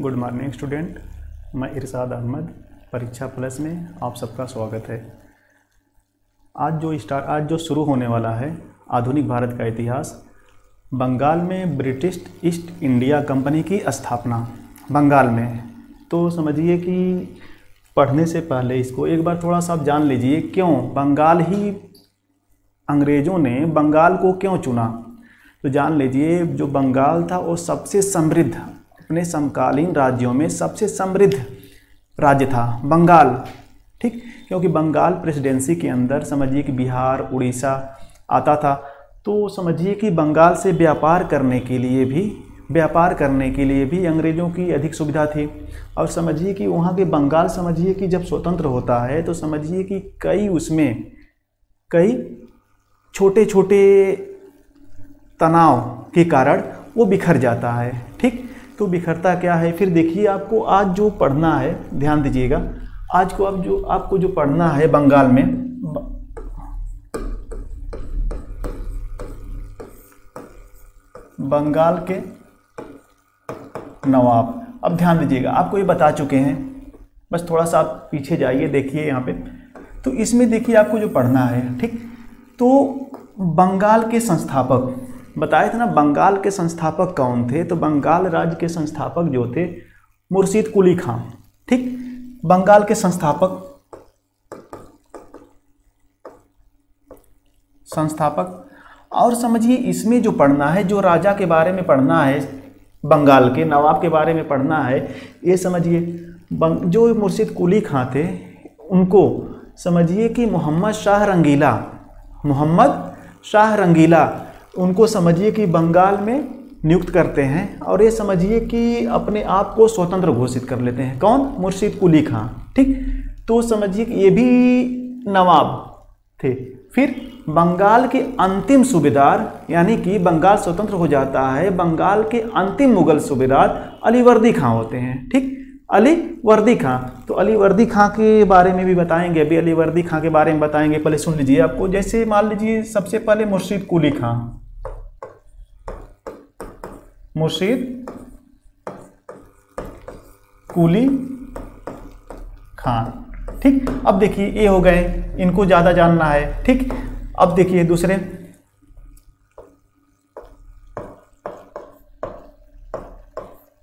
Good morning student, मैं इरशाद अहमद, परीक्षा plus में आप सबका स्वागत है। आज जो स्टार्ट आज जो शुरू होने वाला है, आधुनिक भारत का इतिहास, बंगाल में ब्रिटिश ईस्ट इंडिया कंपनी की स्थापना, बंगाल में। तो समझिए कि पढ़ने से पहले इसको एक बार थोड़ा सा आप जान लीजिए, क्यों बंगाल ही अंग्रेज़ों ने बंगाल को क्यों चुना? तो जान लीजिए, जो बंगाल था वो सबसे समृद्ध अपने समकालीन राज्यों में सबसे समृद्ध राज्य था, बंगाल। ठीक? क्योंकि बंगाल प्रेसिडेंसी के अंदर समझिए कि बिहार, उड़ीसा आता था तो समझिए कि बंगाल से व्यापार करने के लिए भी, व्यापार करने के लिए भी अंग्रेज़ों की अधिक सुविधा थी। और समझिए कि वहाँ के बंगाल समझिए कि जब स्वतंत्र होता है तो समझिए कि कई उसमें, कई छोटे छोटे तनाव के कारण वो बिखर जाता है। ठीक? तो बिखरता क्या है? फिर देखिए आपको आज जो पढ़ना है, ध्यान दीजिएगा। आज को अब जो, आपको जो पढ़ना है बंगाल में बंगाल के नवाब। अब ध्यान दीजिएगा, आपको ये बता चुके हैं। बस थोड़ा सा आप पीछे जाइए, देखिए यहाँ पे। तो इसमें देखिए आपको जो पढ़ना है, ठीक? तो बंगाल के संस्थापक बताए थे ना, बंगाल के संस्थापक कौन थे? तो बंगाल राज्य के संस्थापक जो थे, मुर्शीद कुली खां ठीक? बंगाल के संस्थापक संस्थापक। और समझिए, इसमें जो पढ़ना है, जो राजा के बारे में पढ़ना है, बंगाल के, नवाब के बारे में पढ़ना है, ये समझिए जो मुर्शीद कुली खां थे, उनको समझिए कि मोहम्मद शाह रंगीला, मोहम्मद शाह रंगीला उनको समझिए कि बंगाल में नियुक्त करते हैं और ये समझिए कि अपने आप को स्वतंत्र घोषित कर लेते हैं। कौन? मुर्शीद कुली खां, ठीक? तो समझिए कि ये भी नवाब थे। फिर बंगाल के अंतिम सूबेदार, यानी कि बंगाल स्वतंत्र हो जाता है, बंगाल के अंतिम मुगल सूबेदार अली वर्दी खां होते हैं, ठीक? अली वर्दी खां तो अली वर्दी खां के बारे में भी बताएँगे, अभी अली वर्दी खां के बारे में बताएँगे। पहले सुन लीजिए आपको, जैसे मान लीजिए, सबसे पहले मुर्शीद कुली खां। मुर्शीद, कुली, खान। ठीक, अब देखिए ये हो गए। इनको ज़्यादा जानना है। ठीक, अब देखिए दूसरे।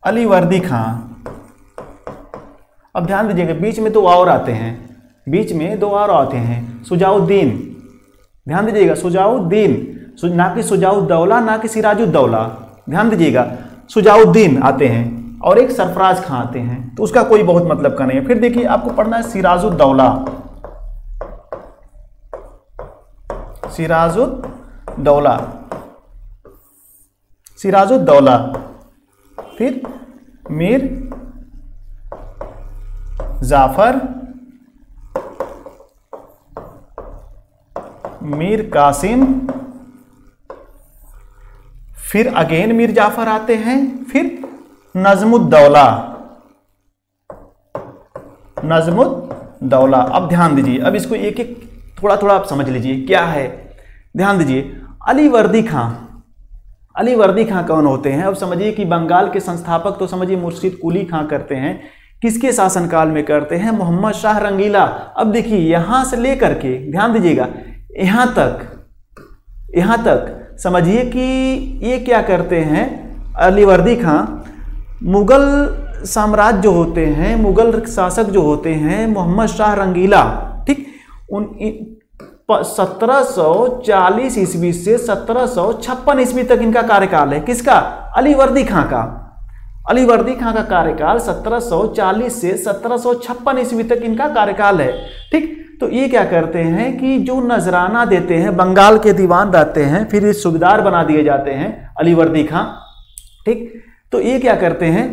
अली वर्दी खां अब ध्यान दीजिएगा, बीच में दो और आते हैं। बीच में दो और आते हैं। सुजाउद्दीन। ध्यान दीजिएगा, सुजाउद्दीन। ना कि सुजाउद्दौला, ना कि सिराजुद्दौला। ध्यान दीजिएगा, सुजाउद्दीन आते हैं और एक सरफराज खां आते हैं तो उसका कोई बहुत मतलब का नहीं है। फिर देखिए, आपको पढ़ना है सिराजुद्दौला। सिराजुद्दौला। सिराजुद्दौला। फिर मीर जाफ़र। मीर कासिम। फिर अगेन मीर जाफ़र आते हैं, फिर नजमुद्दौला। नजमुद्दौला। अब ध्यान दीजिए, अब इसको एक एक थोड़ा थोड़ा आप समझ लीजिए, क्या है? ध्यान दीजिए, अली वर्दी खां, अली वर्दी खां कौन होते हैं? अब समझिए कि बंगाल के संस्थापक तो समझिए मुर्शिद कुली खां करते हैं। किसके शासनकाल में करते हैं? मोहम्मद शाह रंगीला। अब देखिए, यहाँ से लेकर के, ध्यान दीजिएगा, यहाँ तक यहाँ तक समझिए कि ये क्या करते हैं? अलीवर्दी खां, मुग़ल साम्राज्य जो होते हैं, मुग़ल शासक जो होते हैं, मोहम्मद शाह रंगीला, ठीक? उन सत्रह सौ चालीस ईस्वी से सत्रह सौ छप्पन ईस्वी तक इनका कार्यकाल है। किसका? अलीवर्दी खां का। अलीवर्दी खां का कार्यकाल 1740 से सत्रह सौ छप्पन ईस्वी तक इनका कार्यकाल है, ठीक? तो ये क्या करते हैं कि जो नजराना देते हैं, बंगाल के दीवान रहते हैं, फिर ये सुबेदार बना दिए जाते हैं, अलीवर्दी खां, ठीक? तो ये क्या करते हैं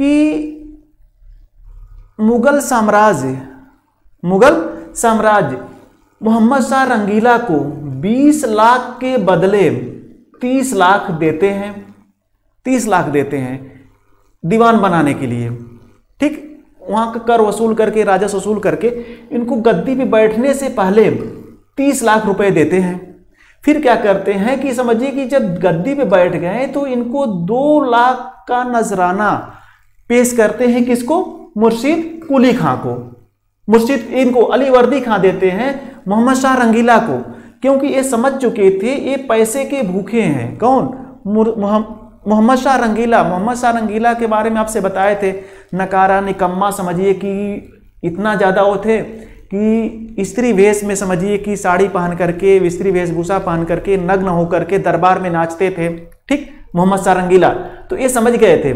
कि मुगल साम्राज्य मुगल साम्राज्य मोहम्मद शाह रंगीला को 20 लाख के बदले 30 लाख देते हैं 30 लाख देते हैं दीवान बनाने के लिए, ठीक? वहाँ का कर वसूल करके राजस्व वसूल करके, इनको गद्दी पे बैठने से पहले तीस लाख रुपए देते हैं। फिर क्या करते हैं कि समझिए कि जब गद्दी पे बैठ गए तो इनको दो लाख का नजराना पेश करते हैं किसको? मुर्शीद कुली खां को। मुर्शीद इनको अली वर्दी खां देते हैं, मोहम्मद शाह रंगीला को। क्योंकि ये समझ चुके थे, ये पैसे के भूखे हैं। कौन? मोहम्मद शाह रंगीला, मोहम्मद शाह रंगीला के बारे में आपसे बताए थे। नकारा, निकम्मा, समझिए कि इतना ज़्यादा वो थे कि स्त्री वेश में समझिए कि साड़ी पहन करके, स्त्री वेशभूषा पहन करके, नग्न होकर के दरबार में नाचते थे। ठीक? मोहम्मद शाह रंगीला। तो ये समझ गए थे।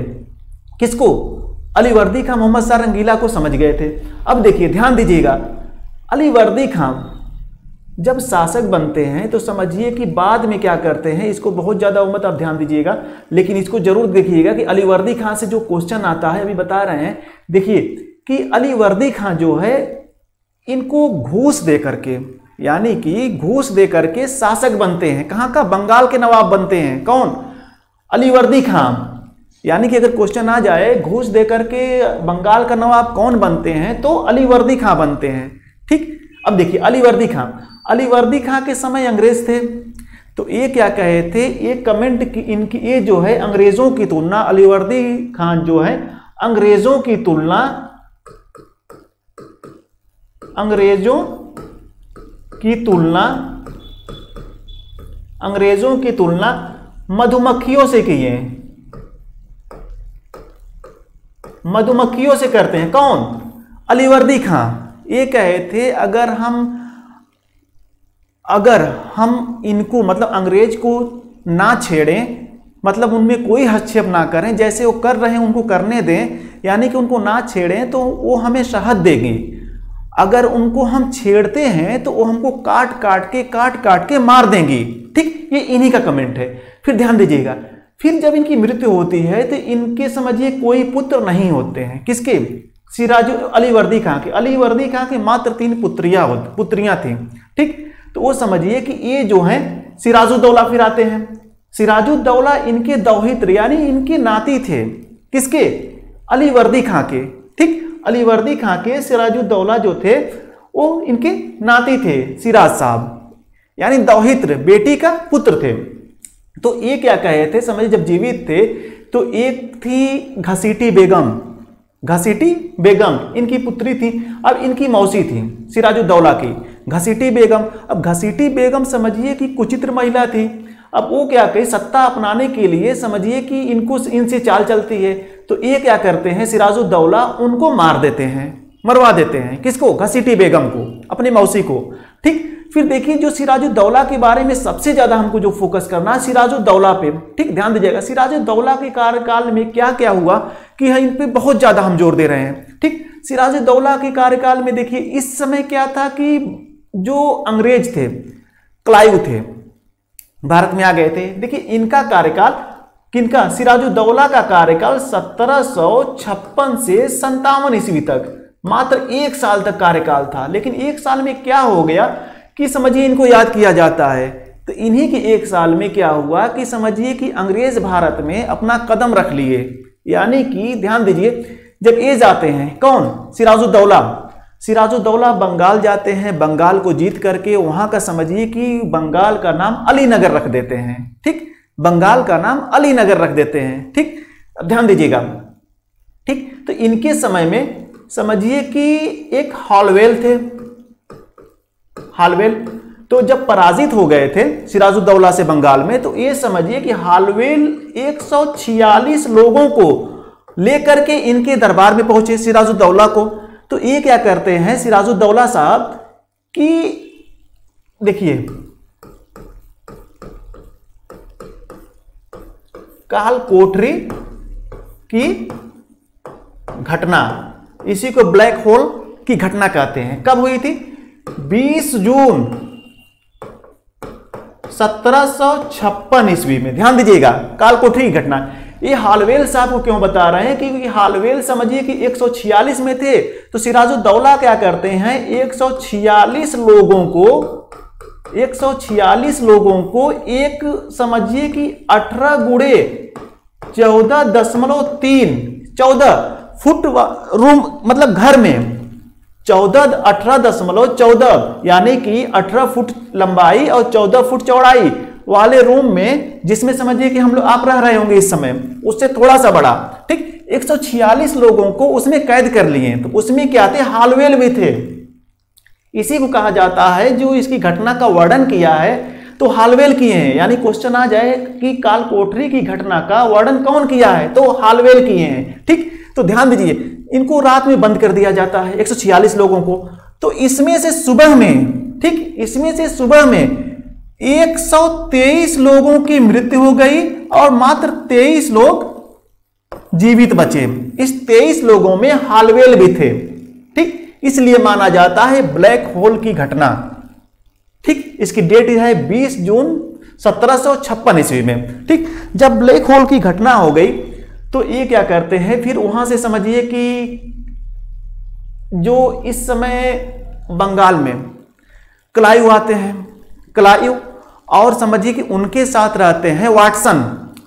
किसको? अली वर्दी खां मोहम्मद शाह रंगीला को समझ गए थे। अब देखिए, ध्यान दीजिएगा। अली वर्दी खां जब शासक बनते हैं तो समझिए कि बाद में क्या करते हैं, इसको बहुत ज़्यादा उम्मत आप ध्यान दीजिएगा, लेकिन इसको ज़रूर देखिएगा कि अली वर्दी खां से जो क्वेश्चन आता है, अभी बता रहे हैं, देखिए कि अली वर्दी खां जो है, इनको घूस दे करके, यानी कि घूस दे करके शासक बनते हैं। कहाँ का? बंगाल के नवाब बनते हैं। कौन? अली वर्दी खां। यानी कि अगर क्वेश्चन आ जाए, घूस दे करके बंगाल का नवाब कौन बनते हैं तो अली वर्दी खां बनते हैं। ठीक? अब देखिए अली वर्दी खां। अली वर्दी खां के समय अंग्रेज़ थे। तो ये क्या कहे थे? ये कमेंट की, इनकी, ये जो है अंग्रेज़ों की तुलना, अलीवर्दी खान जो है, अंग्रेज़ों की तुलना, अंग्रेज़ों की तुलना, अंग्रेज़ों की तुलना मधुमक्खियों से की है। मधुमक्खियों से करते हैं। कौन? अलीवर्दी खां। ये कहे थे, अगर हम अगर हम इनको मतलब अंग्रेज़ को ना छेड़ें मतलब उनमें कोई हस्तक्षेप ना करें, जैसे वो कर रहे हैं, उनको करने दें, यानी कि उनको ना छेड़ें तो वो हमें शहद देंगे। अगर उनको हम छेड़ते हैं तो वो हमको काट काट के काट काट के मार देंगी। ठीक, ये इन्हीं का कमेंट है। फिर ध्यान दीजिएगा। फिर जब इनकी मृत्यु होती है तो इनके समझिए कोई पुत्र नहीं होते हैं। किसके? सिराजु अली वर्दी खां के? अली वर्दी खां के? मात्र तीन पुत्रियाँ पुत्रियाँ थी। ठीक? तो वो समझिए कि ये जो है सिराजुद्दौला फिर आते हैं। सिराजुद्दौला इनके दौहित्र यानी इनके नाती थे। किसके? अली वर्दी खां के? ठीक? अली वर्दी खां के सिराजुद्दौला जो थे, वो इनके नाती थे, सिराज साहब। यानी दौहित्र बेटी का पुत्र थे। तो ये क्या कहे थे? समझ जब जीवित थे तो एक थी घसीटी बेगम। घसीटी बेगम इनकी पुत्री थी, अब इनकी मौसी थी, सिराजुद्दौला की। घसीटी बेगम, अब घसीटी बेगम समझिए कि कुचित्र महिला थी। अब वो क्या कही, सत्ता अपनाने के लिए समझिए कि इनको इनसे चाल चलती है। तो ये क्या करते हैं, सिराजुद्दौला उनको मार देते हैं, मरवा देते हैं। किसको? घसीटी बेगम को, अपनी मौसी को। ठीक? फिर देखिए जो सिराजुद्दौला के बारे में सबसे ज़्यादा हमको जो फोकस करना है, सिराजुद्दौला पे। ठीक, ध्यान दीजिएगा, सिराजुद्दौला के कार्यकाल में क्या क्या हुआ कि इन पे बहुत ज़्यादा हम ज़ोर दे रहे हैं। ठीक, सिराजुद्दौला के कार्यकाल में देखिए, इस समय क्या था कि जो अंग्रेज़ थे, क्लाइव थे, भारत में आ गए थे। देखिए, इनका कार्यकाल किनका? सिराजुद्दौला का कार्यकाल सत्रह सौ छप्पन से संतावन ईस्वी तक। मात्र एक साल तक कार्यकाल था। लेकिन एक साल में क्या हो गया कि समझिए इनको याद किया जाता है। तो इन्हीं के एक साल में क्या हुआ कि समझिए कि अंग्रेज़ भारत में अपना कदम रख लिए। यानी कि ध्यान दीजिए, जब ये जाते हैं, कौन? सिराजुद्दौला। सिराजुद्दौला बंगाल जाते हैं, बंगाल को जीत करके वहाँ का समझिए कि बंगाल का नाम अली नगर रख देते हैं। ठीक? बंगाल का नाम अली नगर रख देते हैं। ठीक? ध्यान दीजिएगा। ठीक? तो इनके समय में समझिए कि एक हॉलवेल थे। हालवेल। तो जब पराजित हो गए थे सिराजुद्दौला से बंगाल में तो ये समझिए कि हालवेल 146 लोगों को लेकर के इनके दरबार में पहुँचे सिराजुद्दौला को। तो ये क्या करते हैं सिराजुद्दौला साहब कि देखिए काल कोठरी की घटना, इसी को ब्लैक होल की घटना कहते हैं। कब हुई थी? 20 जून सत्रह सौ छप्पन ईस्वी में। ध्यान दीजिएगा काल कोठरी की घटना। ये हालवेल साहब को क्यों बता रहे हैं क्योंकि हालवेल समझिए कि 146 में थे तो सिराजुद्दौला क्या करते हैं? 146 लोगों को 146 लोगों को एक समझिए कि 18 गुड़े चौदह दशमलव तीन, चौदह फुट रूम मतलब घर में चौदह अठारह दशमलव चौदह, यानी कि अठारह फुट लंबाई और चौदह फुट चौड़ाई वाले रूम में, जिसमें समझिए कि हम लोग आप रह रहे होंगे इस समय, उससे थोड़ा सा बड़ा, ठीक? 146 लोगों को उसमें कैद कर लिए तो उसमें क्या थे? हालवेल भी थे। इसी को कहा जाता है जो इसकी घटना का वर्णन किया है तो हालवेल किए हैं। यानी क्वेश्चन आ जाए कि काल कोठरी की घटना का वर्णन कौन किया है? तो हालवेल किए हैं। ठीक? तो ध्यान दीजिए, इनको रात में बंद कर दिया जाता है 146 लोगों को। तो इसमें से सुबह में, ठीक? इसमें से सुबह में 123 लोगों की मृत्यु हो गई और मात्र 23 लोग जीवित बचे। इस 23 लोगों में हालवेल भी थे। ठीक? इसलिए माना जाता है ब्लैक होल की घटना। ठीक? इसकी डेट है 20 जून सत्रह ईस्वी में। ठीक? जब ब्लैक होल की घटना हो गई तो ये क्या करते हैं? फिर वहाँ से समझिए कि जो इस समय बंगाल में क्लायु आते हैं, क्लायु, और समझिए कि उनके साथ रहते हैं वाटसन।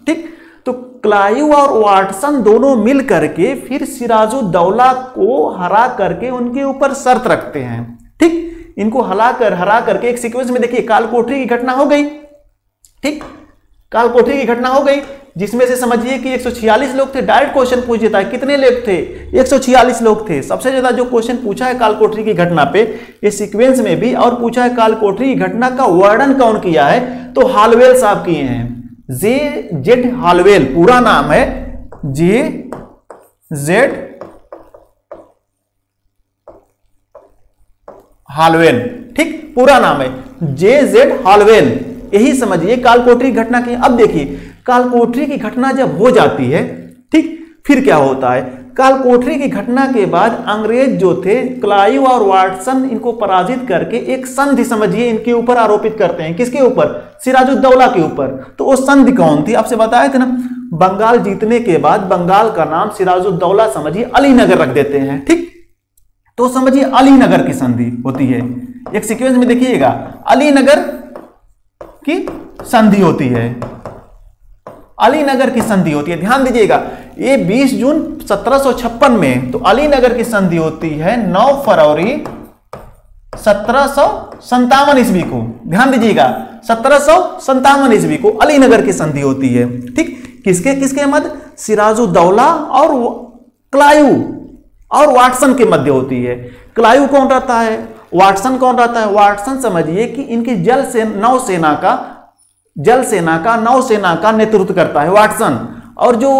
ठीक? तो क्लायु और वाटसन दोनों मिल करके फिर सिराजुद्दौला को हरा करके उनके ऊपर शर्त रखते हैं। ठीक? इनको हला कर, हरा करके एक सीक्वेंस में देखिए, कालकोठरी की घटना हो गई। ठीक? कालकोठरी की घटना हो गई, जिसमें से समझिए कि 146 लोग थे। डायरेक्ट क्वेश्चन पूछ देता है कितने लोग थे? 146 लोग थे। सबसे ज़्यादा जो क्वेश्चन पूछा है कालकोठरी की घटना पे, ये सीक्वेंस में भी, और पूछा है कालकोठरी की घटना का वर्णन कौन किया है? तो हालवेल साहब किए हैं। जे जेड हालवेल, पूरा नाम है। जे जेड हालवेल ठीक, पूरा नाम है। जे जेड हालवेल यही समझिए कालकोठरी घटना की। अब देखिए कालकोठरी की घटना जब हो जाती है, ठीक, फिर क्या होता है? कालकोठरी की घटना के बाद अंग्रेज़ जो थे, क्लाइव और वाटसन, इनको पराजित करके एक संधि समझिए, इनके ऊपर आरोपित करते हैं। किसके ऊपर? सिराजुद्दौला के ऊपर। तो वो संधि कौन थी? आपसे बताया था ना, बंगाल जीतने के बाद बंगाल का नाम सिराजुद्दौला समझिए, अलीनगर रख देते हैं। ठीक तो समझिए अलीनगर की संधि होती है। एक सीक्वेंस में देखिएगा, अलीनगर की संधि होती है। अलीनगर की संधि होती है। ध्यान दीजिएगा, ये 20 जून सत्रह में तो अलीनगर की संधि होती है 9 फरवरी सत्रह ईस्वी को। ध्यान दीजिएगा, सत्रह ईस्वी को अलीनगर की संधि होती है। ठीक, किसके किसके मध्य? सिराजुद्दौला और क्लायू। और वाटसन के मध्य होती है। क्लायू कौन रहता है? वाटसन कौन रहता है? वाटसन समझिए कि इनकी जल से, नौसेना का, जल सेना का, नौसेना का नेतृत्व करता है वाटसन। और जो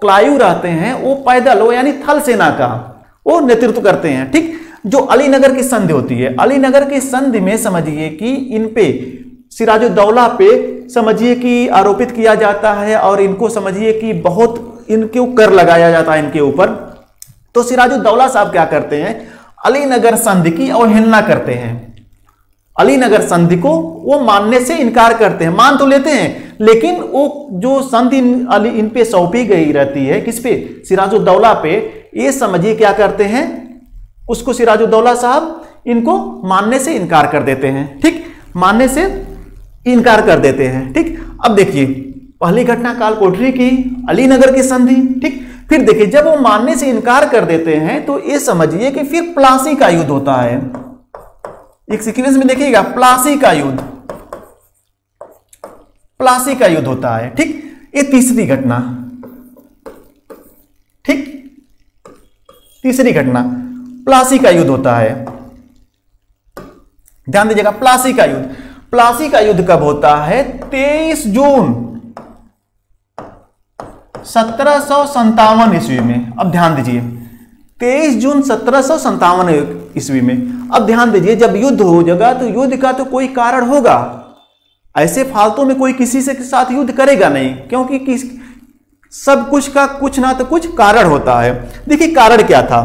क्लायु रहते हैं, वो पैदल, वो यानी थल सेना का, वो नेतृत्व करते हैं। ठीक, जो अलीनगर की संधि होती है। अलीनगर की संधि में समझिए कि इन पे सिराजुद्दौला पे समझिए कि आरोपित किया जाता है और इनको समझिए कि बहुत इनके कर लगाया जाता है, इनके ऊपर। तो सिराजुद्दौला साहब क्या करते हैं? अलीनगर संधि की अवहेलना करते हैं। अलीनगर संधि को वो मानने से इनकार करते हैं। मान तो लेते हैं, लेकिन वो जो संधि अली, इन पे सौंपी गई रहती है, किस पे? सिराजुद्दौला पे। ये समझिए क्या करते हैं? उसको सिराजुद्दौला साहब इनको मानने से इनकार कर देते हैं। ठीक? मानने से इनकार कर देते हैं। ठीक? अब देखिए, पहली घटना काल कोठरी की, अलीनगर की संधि। ठीक? फिर देखिए, जब वो मानने से इनकार कर देते हैं तो ये समझिए कि फिर प्लासी का युद्ध होता है। एक सीक्वेंस में देखिएगा, प्लासी का युद्ध। प्लासी का युद्ध होता है, ठीक? ये तीसरी घटना। ठीक? तीसरी घटना, प्लासी का युद्ध होता है। ध्यान दीजिएगा, प्लासी का युद्ध। प्लासी का युद्ध कब होता है? 23 जून। सत्रह ईस्वी में, अब ध्यान दीजिए। 23 जून सत्रह ईस्वी में, अब ध्यान दीजिए, जब युद्ध हो जाएगा तो युद्ध का तो कोई कारण होगा। ऐसे फालतू में कोई किसी से साथ युद्ध करेगा नहीं, क्योंकि किस सब कुछ का कुछ ना तो कुछ कारण होता है। देखिए, कारण क्या था?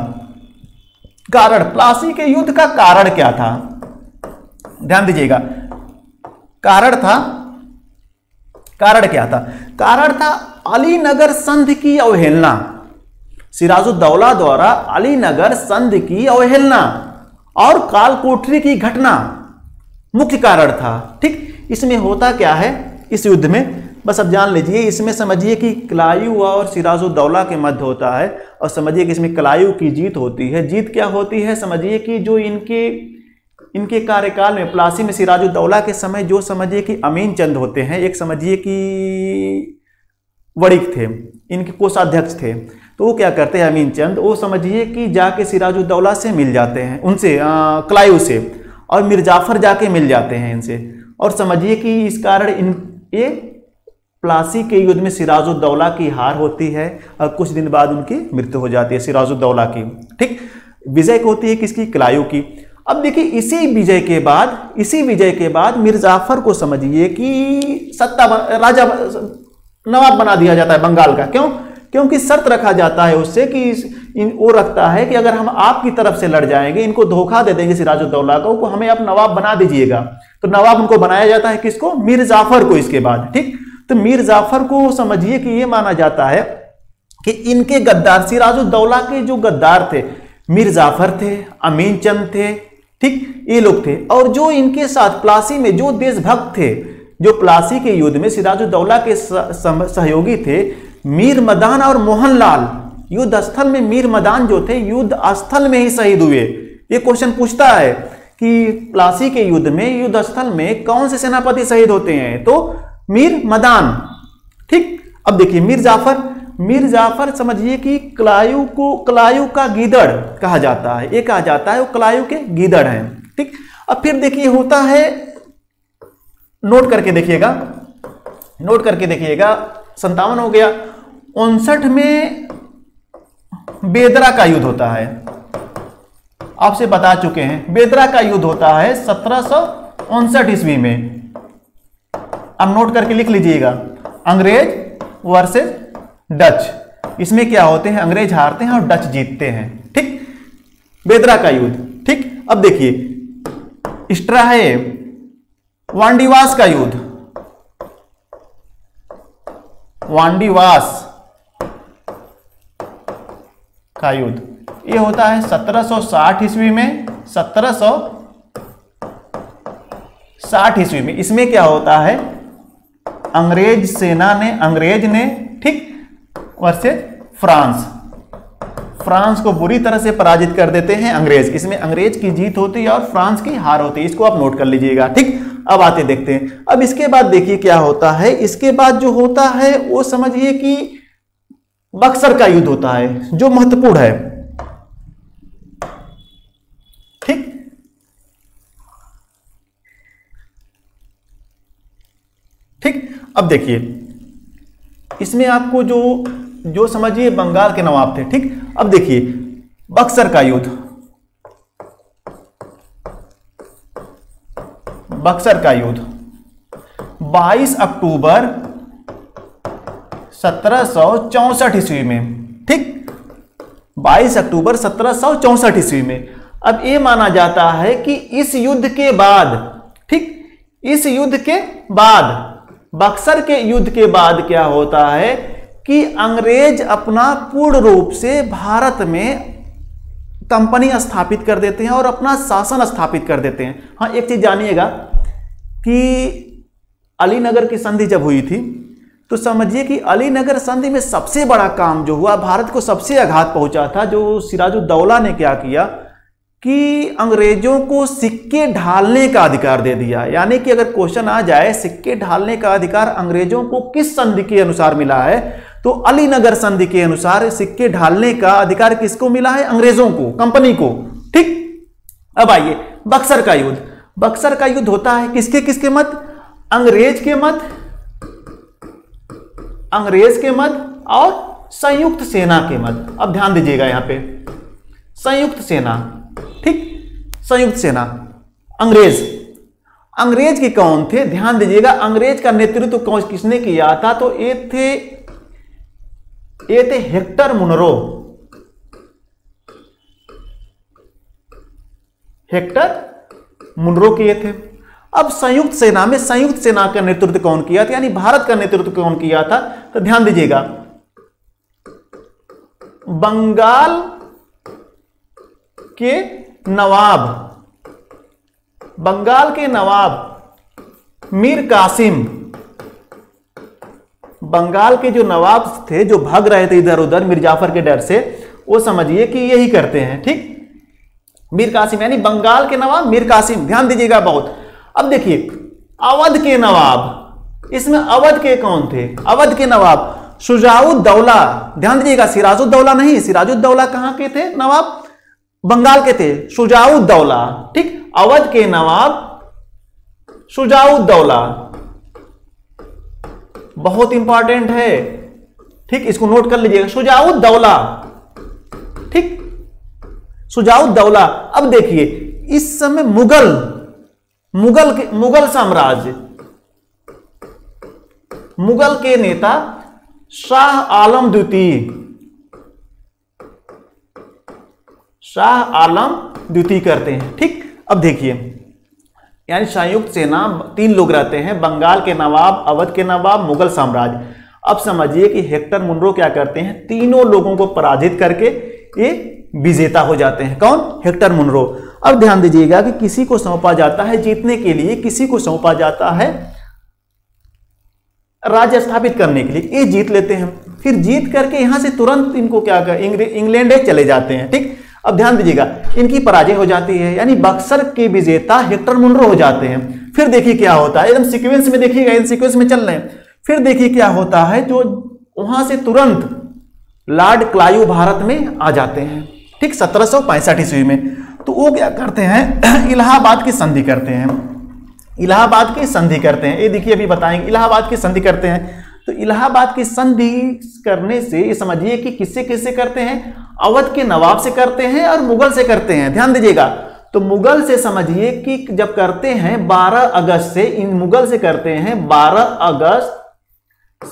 कारण, प्लासी के युद्ध का कारण क्या था? ध्यान दीजिएगा। कारण था कारण क्या था? कारण था अलीनगर संधि की अवहेलना। सिराजुद्दौला द्वारा अलीनगर संधि की अवहेलना और कालकोठरी की घटना मुख्य कारण था। ठीक, इसमें होता क्या है? इस युद्ध में, बस अब जान लीजिए, इसमें समझिए कि कलायु और सिराजुद्दौला के मध्य होता है और समझिए कि इसमें कलायु की जीत होती है। जीत क्या होती है? समझिए कि जो इनके इनके कार्यकाल में, प्लासी में सिराजुद्दौला के समय जो समझिए कि अमीन चंद होते हैं, एक समझिए कि वड़िक थे, इनके कोषाध्यक्ष थे। तो वो क्या करते हैं, अमीन चंद, वो समझिए कि जाके सिराजुद्दौला से मिल जाते हैं, उनसे क्लाइव से, और मिर्जाफर जाके मिल जाते हैं इनसे। और समझिए कि इस कारण इन, ये प्लासी के युद्ध में सिराजुद्दौला की हार होती है, और कुछ दिन बाद उनकी मृत्यु हो जाती है सिराजुद्दौला की। ठीक, विजय होती है किसकी क्लायु की। अब देखिए, इसी विजय के बाद, इसी विजय के बाद मिर्जाफर को समझिए कि सत्ता राजा नवाब बना दिया जाता है बंगाल का। क्यों? क्योंकि शर्त रखा जाता है उससे कि इन वो रखता है कि अगर हम आपकी तरफ़ से लड़ जाएँगे, इनको धोखा दे देंगे सिराजुद्दौला को, हमें आप नवाब बना दीजिएगा। तो नवाब उनको बनाया जाता है किसको? मीर जाफ़र को इसके बाद, ठीक? तो मीर जाफ़र को समझिए कि ये माना जाता है कि इनके गद्दार सिराजुद्दौला के जो गद्दार थे, मीर जाफ़र थे, अमीन चंद थे, ठीक? ये लोग थे। और जो इनके साथ, प्लासी में जो देशभक्त थे जो प्लासी के युद्ध में सिराजुद्दौला के सहयोगी थे, मीर मदान और मोहनलाल। युद्ध स्थल में मीर मदान जो थे युद्ध स्थल में ही शहीद हुए। ये क्वेश्चन पूछता है कि प्लासी के युद्ध में युद्ध स्थल में कौन से सेनापति शहीद होते हैं? तो मीर मदान। ठीक? अब देखिए, मीर जाफ़र। मीर जाफ़र, समझिए कि क्लायु को, क्लायु का गीदड़ कहा जाता है। ये कहा जाता है, वो क्लायु के गीदड़ हैं। ठीक? अब फिर देखिए, होता है नोट करके देखिएगा, नोट करके देखिएगा संतावन हो गया। उनसठ में बेदरा का युद्ध होता है। आपसे बता चुके हैं, बेदरा का युद्ध होता है सत्रह ईस्वी में। अब नोट करके लिख लीजिएगा, अंग्रेज़ वर्सेस डच। इसमें क्या होते हैं, अंग्रेज़ हारते हैं और डच जीतते हैं, ठीक? बेदरा का युद्ध, ठीक? अब देखिए स्ट्रा है वांडीवास का युद्ध। वांडीवास का युद्ध। ये होता है 1760 ईस्वी में 1760 ईस्वी में। इसमें क्या होता है? अंग्रेज़ सेना ने, अंग्रेज़ ने, ठीक वर्सेज फ्रांस फ्रांस को बुरी तरह से पराजित कर देते हैं अंग्रेज़। इसमें अंग्रेज़ की जीत होती है और फ्रांस की हार होती है। इसको आप नोट कर लीजिएगा, ठीक? अब आते देखते हैं। अब इसके बाद देखिए क्या होता है। इसके बाद जो होता है, वो समझिए कि बक्सर का युद्ध होता है, जो महत्वपूर्ण है। ठीक? ठीक? अब देखिए, इसमें आपको जो जो समझिए बंगाल के नवाब थे, ठीक? अब देखिए, बक्सर का युद्ध। बक्सर का युद्ध। 22 अक्टूबर सत्रह ईस्वी में, ठीक? 22 अक्टूबर सत्रह ईस्वी में। अब यह माना जाता है कि इस युद्ध के बाद, ठीक? इस युद्ध के बाद, बक्सर के युद्ध के बाद क्या होता है? कि अंग्रेज़ अपना पूर्ण रूप से भारत में कंपनी स्थापित कर देते हैं और अपना शासन स्थापित कर देते हैं। हाँ एक चीज़ जानिएगा कि अलीनगर की संधि जब हुई थी तो समझिए कि अलीनगर संधि में सबसे बड़ा काम जो हुआ, भारत को सबसे आघात पहुँचा था, जो सिराजुद्दौला ने क्या किया कि अंग्रेज़ों को सिक्के ढालने का अधिकार दे दिया। यानी कि अगर क्वेश्चन आ जाए, सिक्के ढालने का अधिकार अंग्रेज़ों को किस संधि के अनुसार मिला है तो अलीनगर संधि के अनुसार सिक्के ढालने का अधिकार किसको मिला है? अंग्रेज़ों को, कंपनी को। ठीक? अब आइए, बक्सर का युद्ध। बक्सर का युद्ध होता है किसके किसके मत? अंग्रेज़ के मत। अंग्रेज़ के मत और संयुक्त सेना के मत। अब ध्यान दीजिएगा यहाँ पे। संयुक्त सेना। ठीक? संयुक्त सेना। अंग्रेज़। अंग्रेज़ के कौन थे? ध्यान दीजिएगा, अंग्रेज़ का नेतृत्व कौन, किसने किया था? तो ये थे ये थे हेक्टर मुनरो। हेक्टर मुनरो किए थे अब संयुक्त सेना में संयुक्त सेना का नेतृत्व कौन किया था? यानी भारत का नेतृत्व कौन किया था? तो ध्यान दीजिएगा। बंगाल के नवाब, बंगाल के नवाब, मीर कासिम बंगाल के जो नवाब थे, जो भाग रहे थे इधर उधर मिर्जाफर के डर से, वो समझिए कि यही करते हैं, ठीक? मीर कासिम, यानी बंगाल के नवाब, मीर कासिम, ध्यान दीजिएगा बहुत। अब देखिए, अवध के नवाब, इसमें अवध के कौन थे? अवध के नवाब, शुजाउद्दौला, ध्यान दीजिएगा, सिराजुद्दौला नहीं, सिराजुद्दौला कहाँ के थे नवाब? बंगाल के थे, शुजाउद्दौला, ठीक? अवध के नवाब, शुजाउद्दौला। बहुत इंपॉर्टेंट है। ठीक, इसको नोट कर लीजिएगा। शुजाउद्दौला ठीक शुजाउद्दौला अब देखिए, इस समय मुगल मुगल के, मुगल साम्राज्य, मुगल के नेता शाह आलम द्वितीय, शाह आलम द्वितीय करते हैं। ठीक, अब देखिए। यानी संयुक्त सेना तीन लोग रहते हैं, बंगाल के नवाब, अवध के नवाब, मुगल साम्राज्य। अब समझिए कि हेक्टर मुनरो क्या करते हैं? तीनों लोगों को पराजित करके ये विजेता हो जाते हैं। कौन? हेक्टर मुनरो अब ध्यान दीजिएगा कि किसी को सौंपा जाता है जीतने के लिए, किसी को सौंपा जाता है राज्य स्थापित करने के लिए। ये जीत लेते हैं। फिर जीत करके यहाँ से तुरंत इनको क्या कर इंग्लैंड चले जाते हैं, ठीक? अब ध्यान दीजिएगा, इनकी पराजय हो जाती है, यानी बक्सर के विजेता हेक्टर मुनरो हो जाते हैं। फिर देखिए क्या होता है, एकदम सीक्वेंस में देखिएगा, इन सीक्वेंस में चल रहे हैं। फिर देखिए क्या होता है, जो वहाँ से तुरंत लॉर्ड क्लायू भारत में आ जाते हैं, ठीक सत्रह सौ पैंसठ ईस्वी में। तो वो क्या करते हैं, इलाहाबाद की संधि करते हैं। इलाहाबाद की संधि करते हैं, ये देखिए अभी बताएँगे, इलाहाबाद की संधि करते हैं। तो इलाहाबाद की संधि करने से, ये समझिए कि किससे किससे करते हैं अवध के नवाब से करते हैं और मुगल से करते हैं। ध्यान दीजिएगा। तो मुगल से समझिए कि जब करते हैं 12 अगस्त से, इन मुगल से करते हैं 12 अगस्त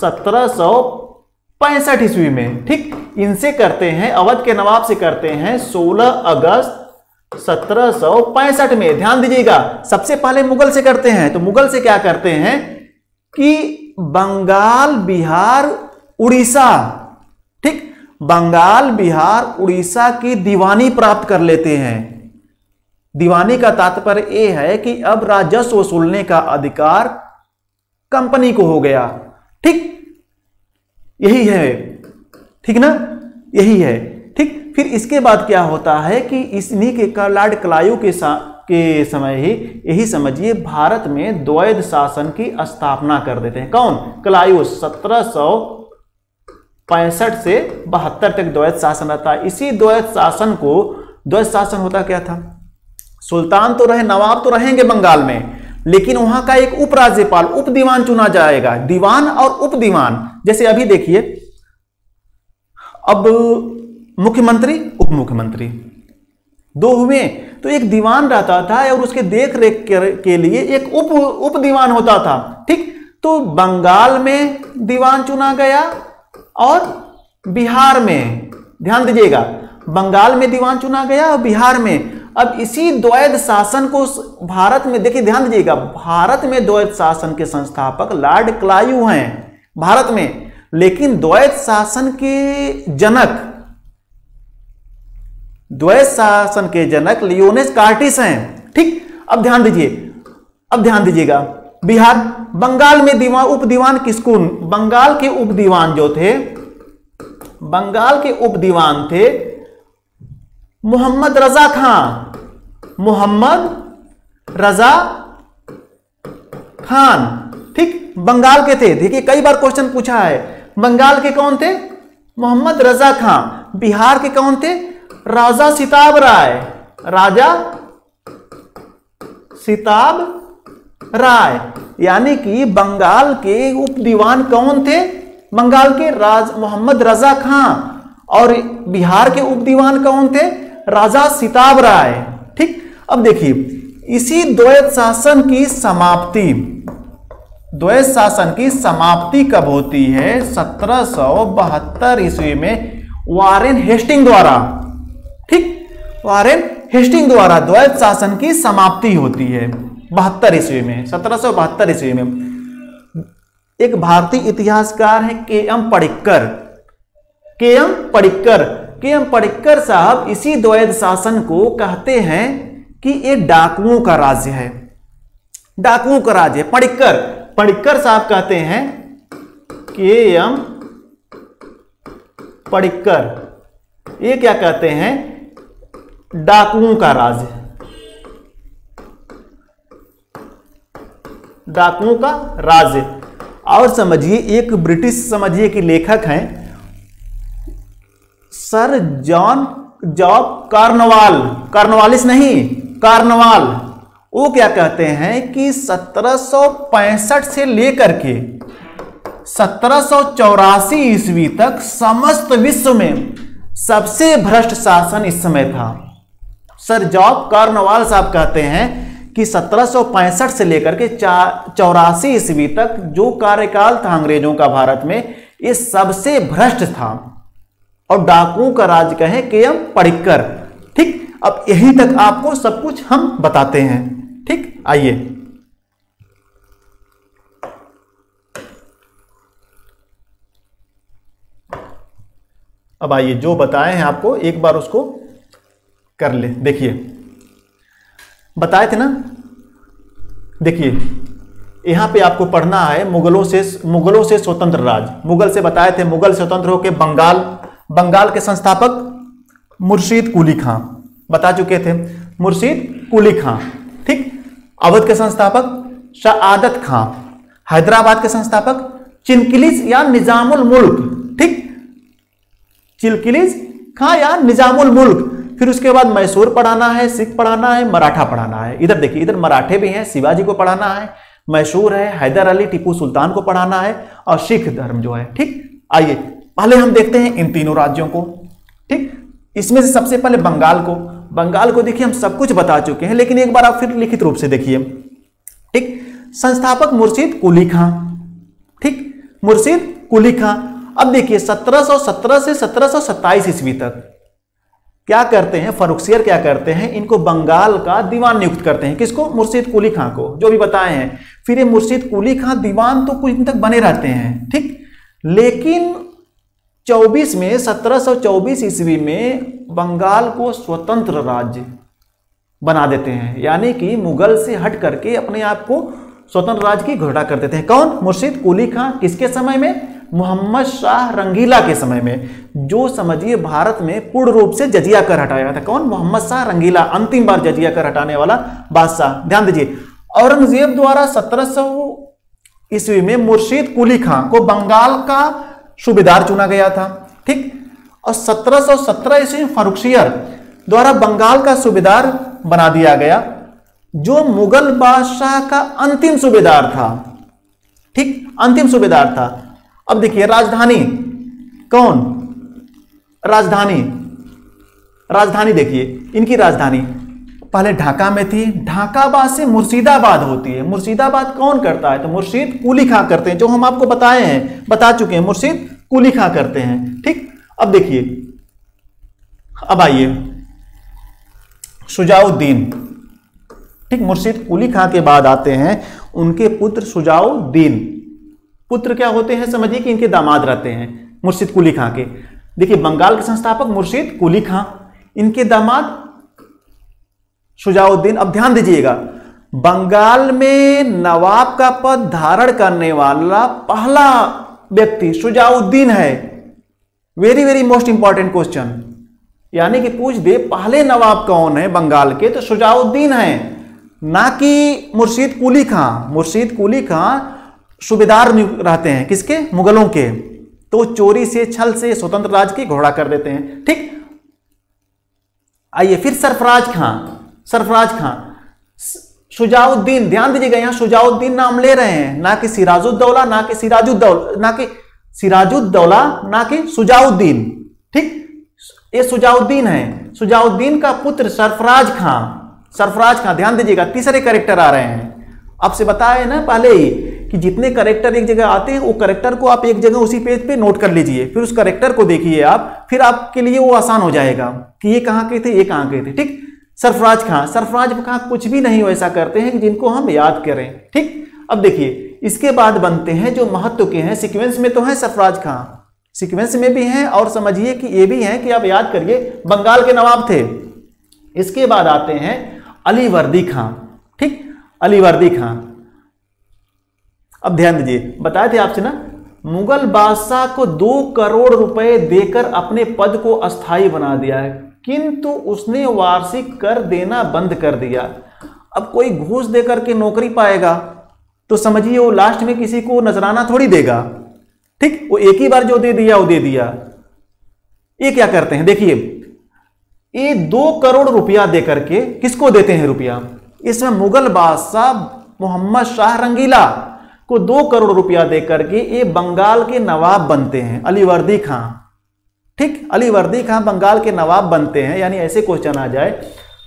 सत्रह सौ पैंसठ ईस्वी में। ठीक? इनसे करते हैं, अवध के नवाब से करते हैं 16 अगस्त सत्रह सौ पैंसठ में। ध्यान दीजिएगा, सबसे पहले मुगल से करते हैं। तो मुगल से क्या करते हैं कि बंगाल, बिहार, उड़ीसा। ठीक? बंगाल, बिहार, उड़ीसा की दीवानी प्राप्त कर लेते हैं। दीवानी का तात्पर्य यह है कि अब राजस्व वसूलने का अधिकार कंपनी को हो गया। ठीक? यही है। ठीक ना? यही है। ठीक? फिर इसके बाद क्या होता है कि इसनी के लॉर्ड कलायु के के समय ही यही समझिए भारत में द्वैध शासन की स्थापना कर देते हैं। कौन? कलायु सत्रह सौ पैंसठ से बहत्तर तक द्वैत शासन रहता इसी द्वैत शासन को, द्वैत शासन होता क्या था? सुल्तान तो रहे, नवाब तो रहेंगे बंगाल में, लेकिन वहाँ का एक उपराज्यपाल उप दीवान चुना जाएगा। दीवान और उप दीवान जैसे अभी देखिए। अब मुख्यमंत्री उप मुख्यमंत्री दो हुए तो एक दीवान रहता था और उसके देख रेख के लिए एक उप उप दीवान होता था। ठीक तो बंगाल में दीवान चुना गया और बिहार में, ध्यान दीजिएगा, बंगाल में दीवान चुना गया और बिहार में। अब इसी द्वैध शासन को भारत में, देखिए ध्यान दीजिएगा, भारत में द्वैध शासन के संस्थापक लॉर्ड क्लायू हैं, भारत में। लेकिन द्वैध शासन के जनक, द्वैत शासन के जनक लियोनेस कार्टिस हैं, ठीक? अब ध्यान दीजिए, अब ध्यान दीजिएगा, बिहार बंगाल में दीवान, उप दीवान किसको? बंगाल के उप दीवान जो थे, बंगाल के उप दीवान थे मोहम्मद रजा खान मोहम्मद रजा खान, ठीक? बंगाल के थे। देखिए, कई बार क्वेश्चन पूछा है। बंगाल के कौन थे? मोहम्मद रजा खान बिहार के कौन थे? राजा सिताब राय। राजा सिताब राय, यानी कि बंगाल के उप दीवान कौन थे? बंगाल के राज मोहम्मद रजा खां। और बिहार के उप दीवान कौन थे? राजा सिताब राय। ठीक? अब देखिए, इसी द्वैत शासन की समाप्ति। द्वैत शासन की समाप्ति कब होती है? सत्रह सौ बहत्तर ईस्वी में वारेन हेस्टिंग द्वारा। ठीक? वारेन हेस्टिंग द्वारा द्वैत शासन की समाप्ति होती है। बहत्तर ईस्वी में, सत्रह सौ बहत्तर ईस्वी में। एक भारतीय इतिहासकार है के एम पडिक्कर। के एम पडिक्कर, के एम पडिक्कर साहब इसी द्वैध शासन को कहते हैं कि ये डाकुओं का राज्य है। डाकुओं का राज्य है, पडिक्कर। पडिक्कर साहब कहते हैं के एम पडिक्कर। ये क्या कहते हैं? डाकुओं का राज डाकुओं का राज और समझिए, एक ब्रिटिश समझिए कि लेखक हैं, sir John, Job Cornwall. Cornwallis नहीं, कार्नवाल। वो क्या कहते हैं कि 1765 से लेकर के सत्रह सौ चौरासी ईस्वी तक समस्त विश्व में सबसे भ्रष्ट शासन इस समय था। सर जॉब कार्नवाल साहब कहते हैं कि 1765 से लेकर के चौरासी ईस्वी तक जो कार्यकाल था अंग्रेज़ों का भारत में, ये सबसे भ्रष्ट था। और डाकुओं का राज कहें के एम पड़िकर ठीक? अब यहीं तक आपको सब कुछ हम बताते हैं। ठीक? आइए। अब आइए, जो बताए हैं आपको, एक बार उसको कर ले। देखिए। बताए थे ना? देखिए, यहाँ पे आपको पढ़ना है मुगलों से मुगलों से स्वतंत्र राज। मुगल से बताए थे, मुगल स्वतंत्र होकर बंगाल बंगाल के संस्थापक मुर्शीद कुली खां। बता चुके थे मुर्शीद कुली खां, ठीक? अवध के संस्थापक शादत खां, हैदराबाद के संस्थापक चिनकिलिस या निजामुल मुल्क, ठीक? चिलकिलिस खां या निजामुल मुल्क फिर उसके बाद मैसूर पढ़ाना है, सिख पढ़ाना है, मराठा पढ़ाना है। इधर देखिए, इधर मराठे भी हैं, शिवाजी को पढ़ाना है, मैसूर है, हैदर अली टीपू सुल्तान को पढ़ाना है और सिख धर्म जो है, ठीक? आइए, पहले हम देखते हैं इन तीनों राज्यों को, ठीक? इसमें से सबसे पहले बंगाल को। बंगाल को देखिए, हम सब कुछ बता चुके हैं, लेकिन एक बार आप फिर लिखित रूप से देखिए। ठीक? संस्थापक मुर्शीद कुली खां ठीक? मुर्शीद कुली खां अब देखिए 1717 से 1727 ईस्वी तक क्या करते हैं फरुखसियर क्या करते हैं? इनको बंगाल का दीवान नियुक्त करते हैं। किसको? मुर्शीद कुली खां को, जो भी बताए हैं। फिर ये मुर्शीद कुली खां दीवान तो कुछ दिन तक बने रहते हैं, ठीक? लेकिन 24 में 1724 ईस्वी में बंगाल को स्वतंत्र राज्य बना देते हैं। यानी कि मुगल से हट करके अपने आप को स्वतंत्र राज्य की घोषणा कर देते हैं। कौन? मुर्शीद कुली खां। किसके समय में? मोहम्मद शाह रंगीला के समय में, जो समझिए भारत में पूर्ण रूप से जजिया कर हटाया था। कौन? मोहम्मद शाह रंगीला, अंतिम बार जजिया कर हटाने वाला बादशाह। ध्यान दीजिए, औरंगज़ेब द्वारा सत्रह सौ ईस्वी में मुर्शीद कुली खां को बंगाल का सूबेदार चुना गया था, ठीक? और 1717 ईस्वी में फरुखशियर द्वारा बंगाल का सूबेदार बना दिया गया, जो मुगल बादशाह का अंतिम सूबेदार था, ठीक? अंतिम सूबेदार था। अब देखिए, राजधानी, कौन? राजधानी। राजधानी देखिए, इनकी राजधानी पहले ढाका में थी। ढाकाबाद से मुर्शिदाबाद होती है। मुर्शिदाबाद कौन करता है? तो मुर्शीद कुली खां करते हैं, जो हम आपको बताए हैं, बता चुके हैं, मुर्शीद कुली खां करते हैं, ठीक? अब देखिए, अब आइए। सुजाउद्दीन, ठीक? मुर्शीद कुली खां के बाद आते हैं, उनके पुत्र सुजाउद्दीन। पुत्र क्या होते हैं, समझिए कि इनके दामाद रहते हैं, मुर्शिद कुली खां के। देखिए, बंगाल के संस्थापक मुर्शिद कुली खां, इनके दामाद शुजाउद्दीन, अब ध्यान दीजिएगा, बंगाल में नवाब का पद धारण करने वाला पहला व्यक्ति शुजाउद्दीन है। Very very most important question यानी कि पूछ दे, पहले नवाब कौन है बंगाल के तो शुजाउद्दीन है, ना कि मुर्शीद कुली खां। मुर्शीद कुली खां सूबेदार रहते हैं। किसके? मुगलों के। तो चोरी से, छल से स्वतंत्र राज की घोड़ा कर देते हैं। ठीक? आइए फिर सरफराज खां। सरफराज खां। शुजाउद्दीन, ध्यान दीजिएगा, यहाँ शुजाउद्दीन नाम ले रहे हैं। ना कि सिराजुद्दौला, ना कि सिराजुद्दौला, ना कि सिराजुद्दौला, ना कि सुजाउद्दीन ठीक? ये सुजाउद्दीन है। सुजाउद्दीन का पुत्र सरफराज खां। सरफराज खां, ध्यान दीजिएगा, तीसरे करेक्टर आ रहे हैं। आपसे बताया ना, पहले ही। कि जितने करेक्टर एक जगह आते हैं, वो करेक्टर को आप एक जगह उसी पेज पे नोट कर लीजिए। फिर उस करेक्टर को देखिए आप, फिर आपके लिए वो आसान हो जाएगा कि ये कहाँ के थे, ये कहाँ के थे, ठीक? सरफराज खां सरफराज खां कुछ भी नहीं वैसा करते हैं जिनको हम याद करें, ठीक? अब देखिए, इसके बाद बनते हैं जो महत्व के हैं। सिक्वेंस में तो है सरफराज खां सिक्वेंस में भी हैं और समझिए कि ये भी हैं कि आप याद करिए, बंगाल के नवाब थे। इसके बाद आते हैं अली वर्दी खां ठीक? अली वर्दी खां अब ध्यान दीजिए, बताए थे आपसे ना, मुगल बादशाह को दो करोड़ रुपए देकर अपने पद को अस्थाई बना दिया है, किंतु उसने वार्षिक कर देना बंद कर दिया। अब कोई घूस देकर के नौकरी पाएगा तो समझिए वो लास्ट में किसी को नजराना थोड़ी देगा। ठीक, वो एक ही बार जो दे दिया, वो दे दिया। ये क्या करते हैं? देखिए, ये दो करोड़ रुपया दे करके किसको देते हैं रुपया? इसमें मुगल बादशाह मोहम्मद शाह रंगीला। को दो करोड़ रुपया देकर के ये बंगाल के नवाब बनते हैं। अलीवर्दी खां। ठीक? अलीवर्दी खां बंगाल के नवाब बनते हैं। यानी ऐसे क्वेश्चन आ जाए।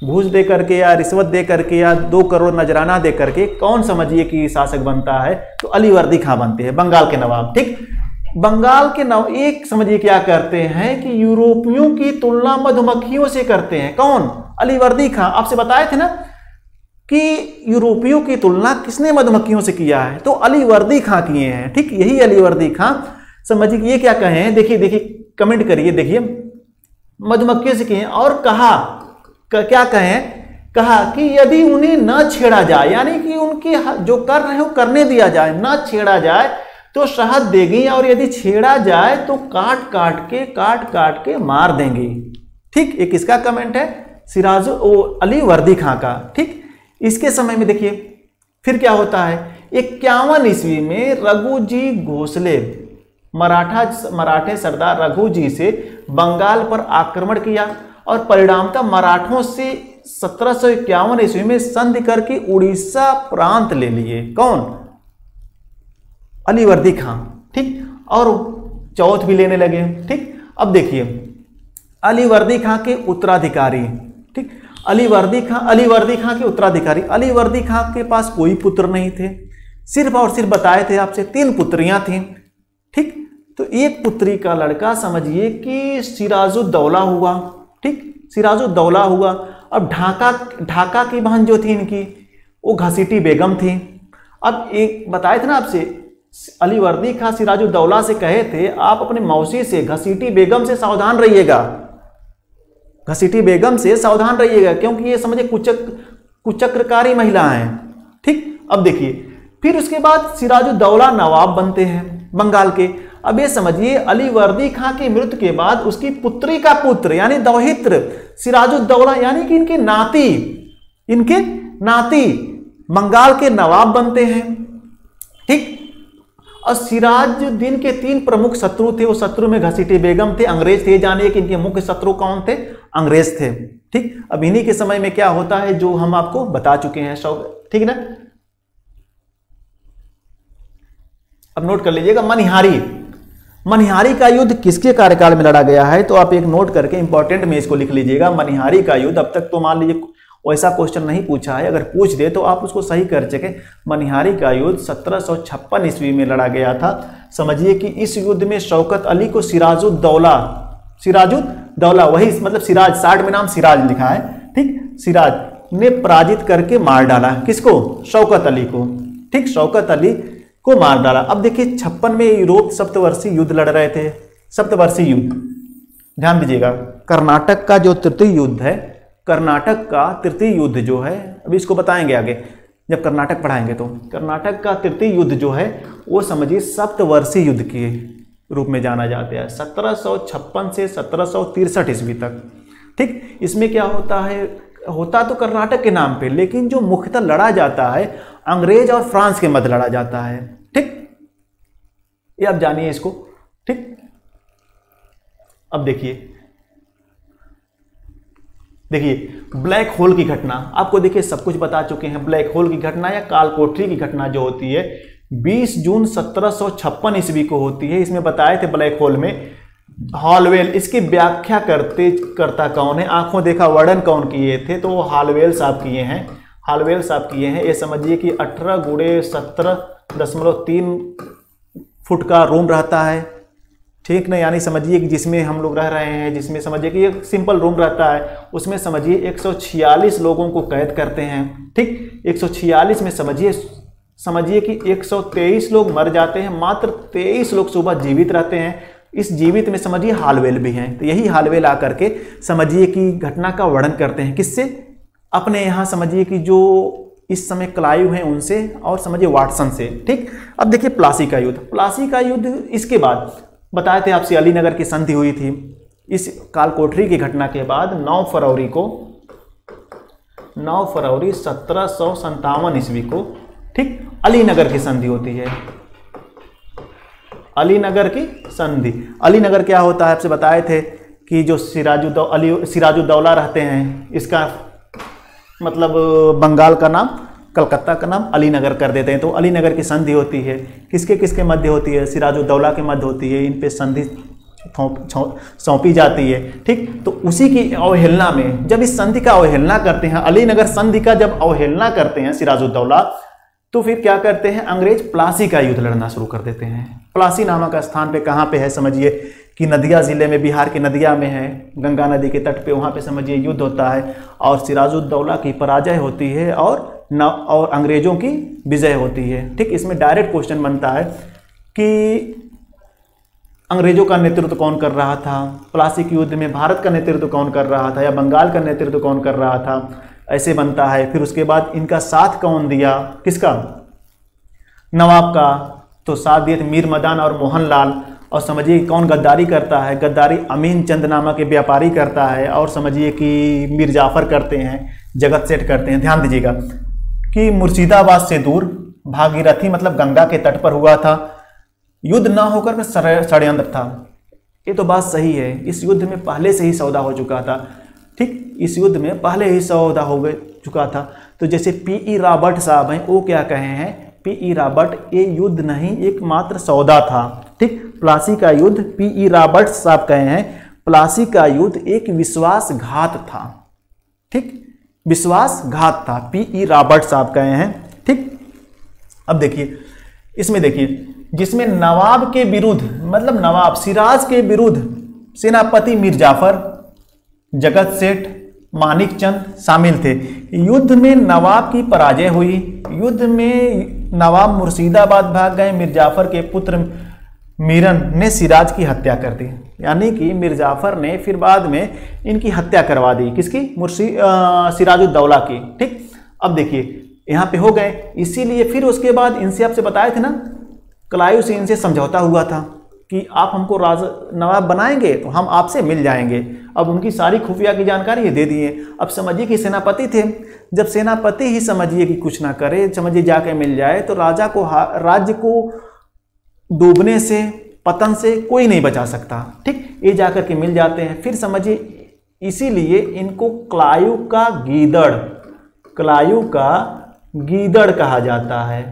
घूस दे करके या रिश्वत दे करके या दो करोड़ नजराना दे करके कौन समझिए कि शासक बनता है? तो अलीवर्दी खां बनते हैं, बंगाल के नवाब। ठीक? बंगाल के नव, एक समझिए क्या करते हैं कि यूरोपियों की तुलना मधुमक्खियों से करते हैं। कौन? अलीवर्दी खां। आपसे बताए थे ना कि यूरोपियों की तुलना किसने मधुमक्खियों से किया है? तो अलीवर्दी खां किए हैं, ठीक? यही अलीवर्दी खां। समझिए ये क्या कहें देखिए देखिए कमेंट करिए, देखिए। मधुमक्खियों से किए और कहा क्या कहें? कहा कि यदि उन्हें न छेड़ा जाए, यानी कि उनके जो कर रहे हो, करने दिया जाए, न छेड़ा जाए तो शहद देगी और यदि छेड़ा जाए तो काट काट के, काट काट के मार देंगी। ठीक? एक इसका कमेंट है, सिराज ओ अली वर्दी खां का, ठीक? इसके समय में देखिए, फिर क्या होता है? इक्यावन ईस्वी में रघु जी घोसले, मराठा, मराठे सरदार रघु जी से बंगाल पर आक्रमण किया और परिणामतः मराठों से सत्रह सौ इक्यावन ईस्वी में संधि करके उड़ीसा प्रांत ले लिए। कौन? अलीवर्दी खां, ठीक? और चौथ भी लेने लगे, ठीक? अब देखिए, अलीवर्दी खां के उत्तराधिकारी ठीक अलीवर्दी खां अलीवर्दी खां के उत्तराधिकारी, अलीवर्दी खां के पास कोई पुत्र नहीं थे। सिर्फ़ और सिर्फ़ बताए थे आपसे, तीन पुत्रियाँ थीं। ठीक? तो एक पुत्री का लड़का समझिए कि सिराजुद्दौला हुआ। ठीक? सिराजुद्दौला हुआ। अब ढाका ढाका की बहन जो थी इनकी, वो घसीटी बेगम थी। अब एक, बताए थे ना आपसे अली वर्दी खां सिराजुद्दौला से कहे थे, आप अपने मौसी से, घसीटी बेगम से सावधान रहिएगा। घसीटी बेगम से सावधान रहिएगा, क्योंकि ये समझे कुचक, कुचक्रकारी महिला हैं, ठीक? अब देखिए, फिर उसके बाद सिराजुद्दौला नवाब बनते हैं, बंगाल के। अब ये समझिए अली वर्दी खां की मृत्यु के बाद उसकी पुत्री का पुत्र, यानी दौहित्र, सिराजुद्दौला, यानी कि इनके नाती इनके नाती, बंगाल के नवाब बनते हैं, ठीक? और सिराजुद्दीन के तीन प्रमुख शत्रु थे, वो शत्रु में घसीटी बेगम थे, अंग्रेज़ थे जानिए कि इनके मुख्य शत्रु कौन थे? अंग्रेज़ थे। ठीक? अब इन्हीं के समय में क्या होता है जो हम आपको बता चुके हैं, शौक। ठीक ना? अब नोट कर लीजिएगा, मनिहारी। मनिहारी का युद्ध किसके कार्यकाल में लड़ा गया है? तो आप एक नोट करके इंपॉर्टेंट में इसको लिख लीजिएगा, मनिहारी का युद्ध। अब तक तो मान लीजिए वैसा क्वेश्चन नहीं पूछा है। अगर पूछ दे तो आप उसको सही कर सके मनिहारी का युद्ध सत्रह सौ छप्पन ईस्वी में लड़ा गया था। समझिए कि इस युद्ध में शौकत अली को सिराजुद्दौला सिराजुद्दौला वही मतलब सिराज साठ में नाम सिराज लिखा है, ठीक? सिराज ने पराजित करके मार डाला। किसको? शौकत अली को। ठीक? शौकत अली को मार डाला। अब देखिए, छप्पन में यूरोप सप्तवर्षीय युद्ध लड़ रहे थे। सप्तवर्षीय युद्ध। ध्यान दीजिएगा, कर्नाटक का जो तृतीय युद्ध है, कर्नाटक का तृतीय युद्ध जो है अभी इसको बताएँगे आगे, जब कर्नाटक पढ़ाएँगे तो। कर्नाटक का तृतीय युद्ध जो है, वो समझिए सप्तवर्षीय युद्ध के रूप में जाना जाता है। सत्रह सौ छप्पन से सत्रह ईस्वी तक। ठीक, इसमें क्या होता है? होता तो कर्नाटक के नाम पे, लेकिन जो मुख्यतः लड़ा जाता है, अंग्रेज़ और फ्रांस के मध्य लड़ा जाता है। ठीक, ये आप जानिए इसको। ठीक, अब देखिए। देखिए, ब्लैक होल की घटना। आपको देखिए, सब कुछ बता चुके हैं। ब्लैक होल की घटना या काल कोठरी की घटना जो होती है 20 जून सत्रह सौ छप्पन ईस्वी को होती है। इसमें बताए थे ब्लैक होल में, हॉलवेल, इसकी व्याख्या करते, करता कौन है? आँखों देखा वर्णन कौन किए थे? तो वो हॉलवेल साहब किए हैं। हालवेल साहब किए हैं। ये समझिए कि अठारह गुड़े सत्रह दशमलव तीन फुट का रूम रहता है। ठीक ना? यानी समझिए कि जिसमें हम लोग रह रहे हैं, जिसमें समझिए कि एक सिंपल रूम रहता है, उसमें समझिए 146 लोगों को कैद करते हैं। ठीक? 146 में समझिए समझिए कि 123 लोग मर जाते हैं, मात्र 23 लोग सुबह जीवित रहते हैं। इस जीवित में समझिए हालवेल भी हैं तो यही हालवेल आकर के समझिए कि घटना का वर्णन करते हैं। किससे? अपने यहाँ समझिए कि जो इस समय क्लायु हैं उनसे और समझिए वाटसन से, ठीक? अब देखिए प्लासी का युद्ध। प्लासी का युद्ध इसके बाद, बताए थे आपसे अलीनगर की संधि हुई थी। इस कालकोठरी की घटना के बाद 9 फरवरी को 9 फरवरी सत्रह ईस्वी को, ठीक? अलीनगर की संधि होती है। अलीनगर की संधि। अलीनगर क्या होता है? आपसे बताए थे कि जो सिराजुद्दौ अली सिराजुद्दौला रहते हैं, इसका मतलब बंगाल का नाम, कलकत्ता का नाम अलीनगर कर देते हैं। तो अलीनगर की संधि होती है। किसके किसके मध्य होती है? सिराजुद्दौला के मध्य होती है। इन पे संधि सौंपी जाती है। ठीक? तो उसी की अवहेलना में, जब इस संधि का अवहेलना करते हैं, अलीनगर संधि का जब अवहेलना करते हैं सिराजुद्दौला तो फिर क्या करते हैं, अंग्रेज़ प्लासी का युद्ध लड़ना शुरू कर देते हैं। प्लासी नामक स्थान पे कहाँ पे है, समझिए कि नदिया ज़िले में, बिहार की नदिया में है। गंगा नदी के तट पे, वहाँ पे समझिए युद्ध होता है और सिराजुद्दौला की पराजय होती है और न, और अंग्रेज़ों की विजय होती है। ठीक, इसमें डायरेक्ट क्वेश्चन बनता है कि अंग्रेज़ों का नेतृत्व कौन कर रहा था? प्लासी के युद्ध में भारत का नेतृत्व कौन कर रहा था या बंगाल का नेतृत्व कौन कर रहा था? ऐसे बनता है। फिर उसके बाद इनका साथ कौन दिया? किसका? नवाब का। तो साथ दिए थे मीर मदान और मोहनलाल। और समझिए कौन गद्दारी करता है? गद्दारी अमीन चंद नामा के व्यापारी करता है। और समझिए कि मीर जाफ़र करते हैं, जगत सेठ करते हैं। ध्यान दीजिएगा कि मुर्शिदाबाद से दूर भागीरथी मतलब गंगा के तट पर हुआ था। युद्ध ना होकर षडयंत्र था। ये तो बात सही है। इस युद्ध में पहले से ही सौदा हो चुका था। ठीक? इस युद्ध में पहले ही सौदा हो गए, चुका था। तो जैसे पी ई रॉबर्ट साहब हैं, वो क्या कहे हैं? पी ई रॉबर्ट, ये युद्ध नहीं, एकमात्र सौदा था। ठीक? प्लासी का युद्ध, पी ई रॉबर्ट साहब कहे हैं, प्लासी का युद्ध एक विश्वासघात था। ठीक? विश्वासघात था, पी ई रॉबर्ट साहब कहे हैं। ठीक? अब देखिए, इसमें देखिए, जिसमें नवाब के विरुद्ध मतलब नवाब, सिराज के विरुद्ध सेनापति मीर जाफ़र जगत सेठ मानिक चंद शामिल थे। युद्ध में नवाब की पराजय हुई। युद्ध में नवाब मुर्शिदाबाद भाग गए। मिर्जाफर के पुत्र मीरन ने सिराज की हत्या कर दी। यानी कि मिर्जाफर ने फिर बाद में इनकी हत्या करवा दी। किसकी? मुर्शी सिराजुद्दौला की। ठीक? अब देखिए, यहाँ पे हो गए। इसीलिए फिर उसके बाद इनसे आपसे बताए थे ना, कलायु से इनसे समझौता हुआ था कि आप हमको राज, नवाब बनाएँगे तो हम आपसे मिल जाएँगे। अब उनकी सारी खुफिया की जानकारी ये दे दिए अब समझिए कि सेनापति थे। जब सेनापति ही समझिए कि कुछ ना करे, समझिए जाके मिल जाए तो राजा को राज्य को डूबने से, पतन से कोई नहीं बचा सकता। ठीक? ये जाकर के मिल जाते हैं। फिर समझिए, इसीलिए इनको क्लायु का गीदड़, क्लायु का गीदड़ कहा जाता है।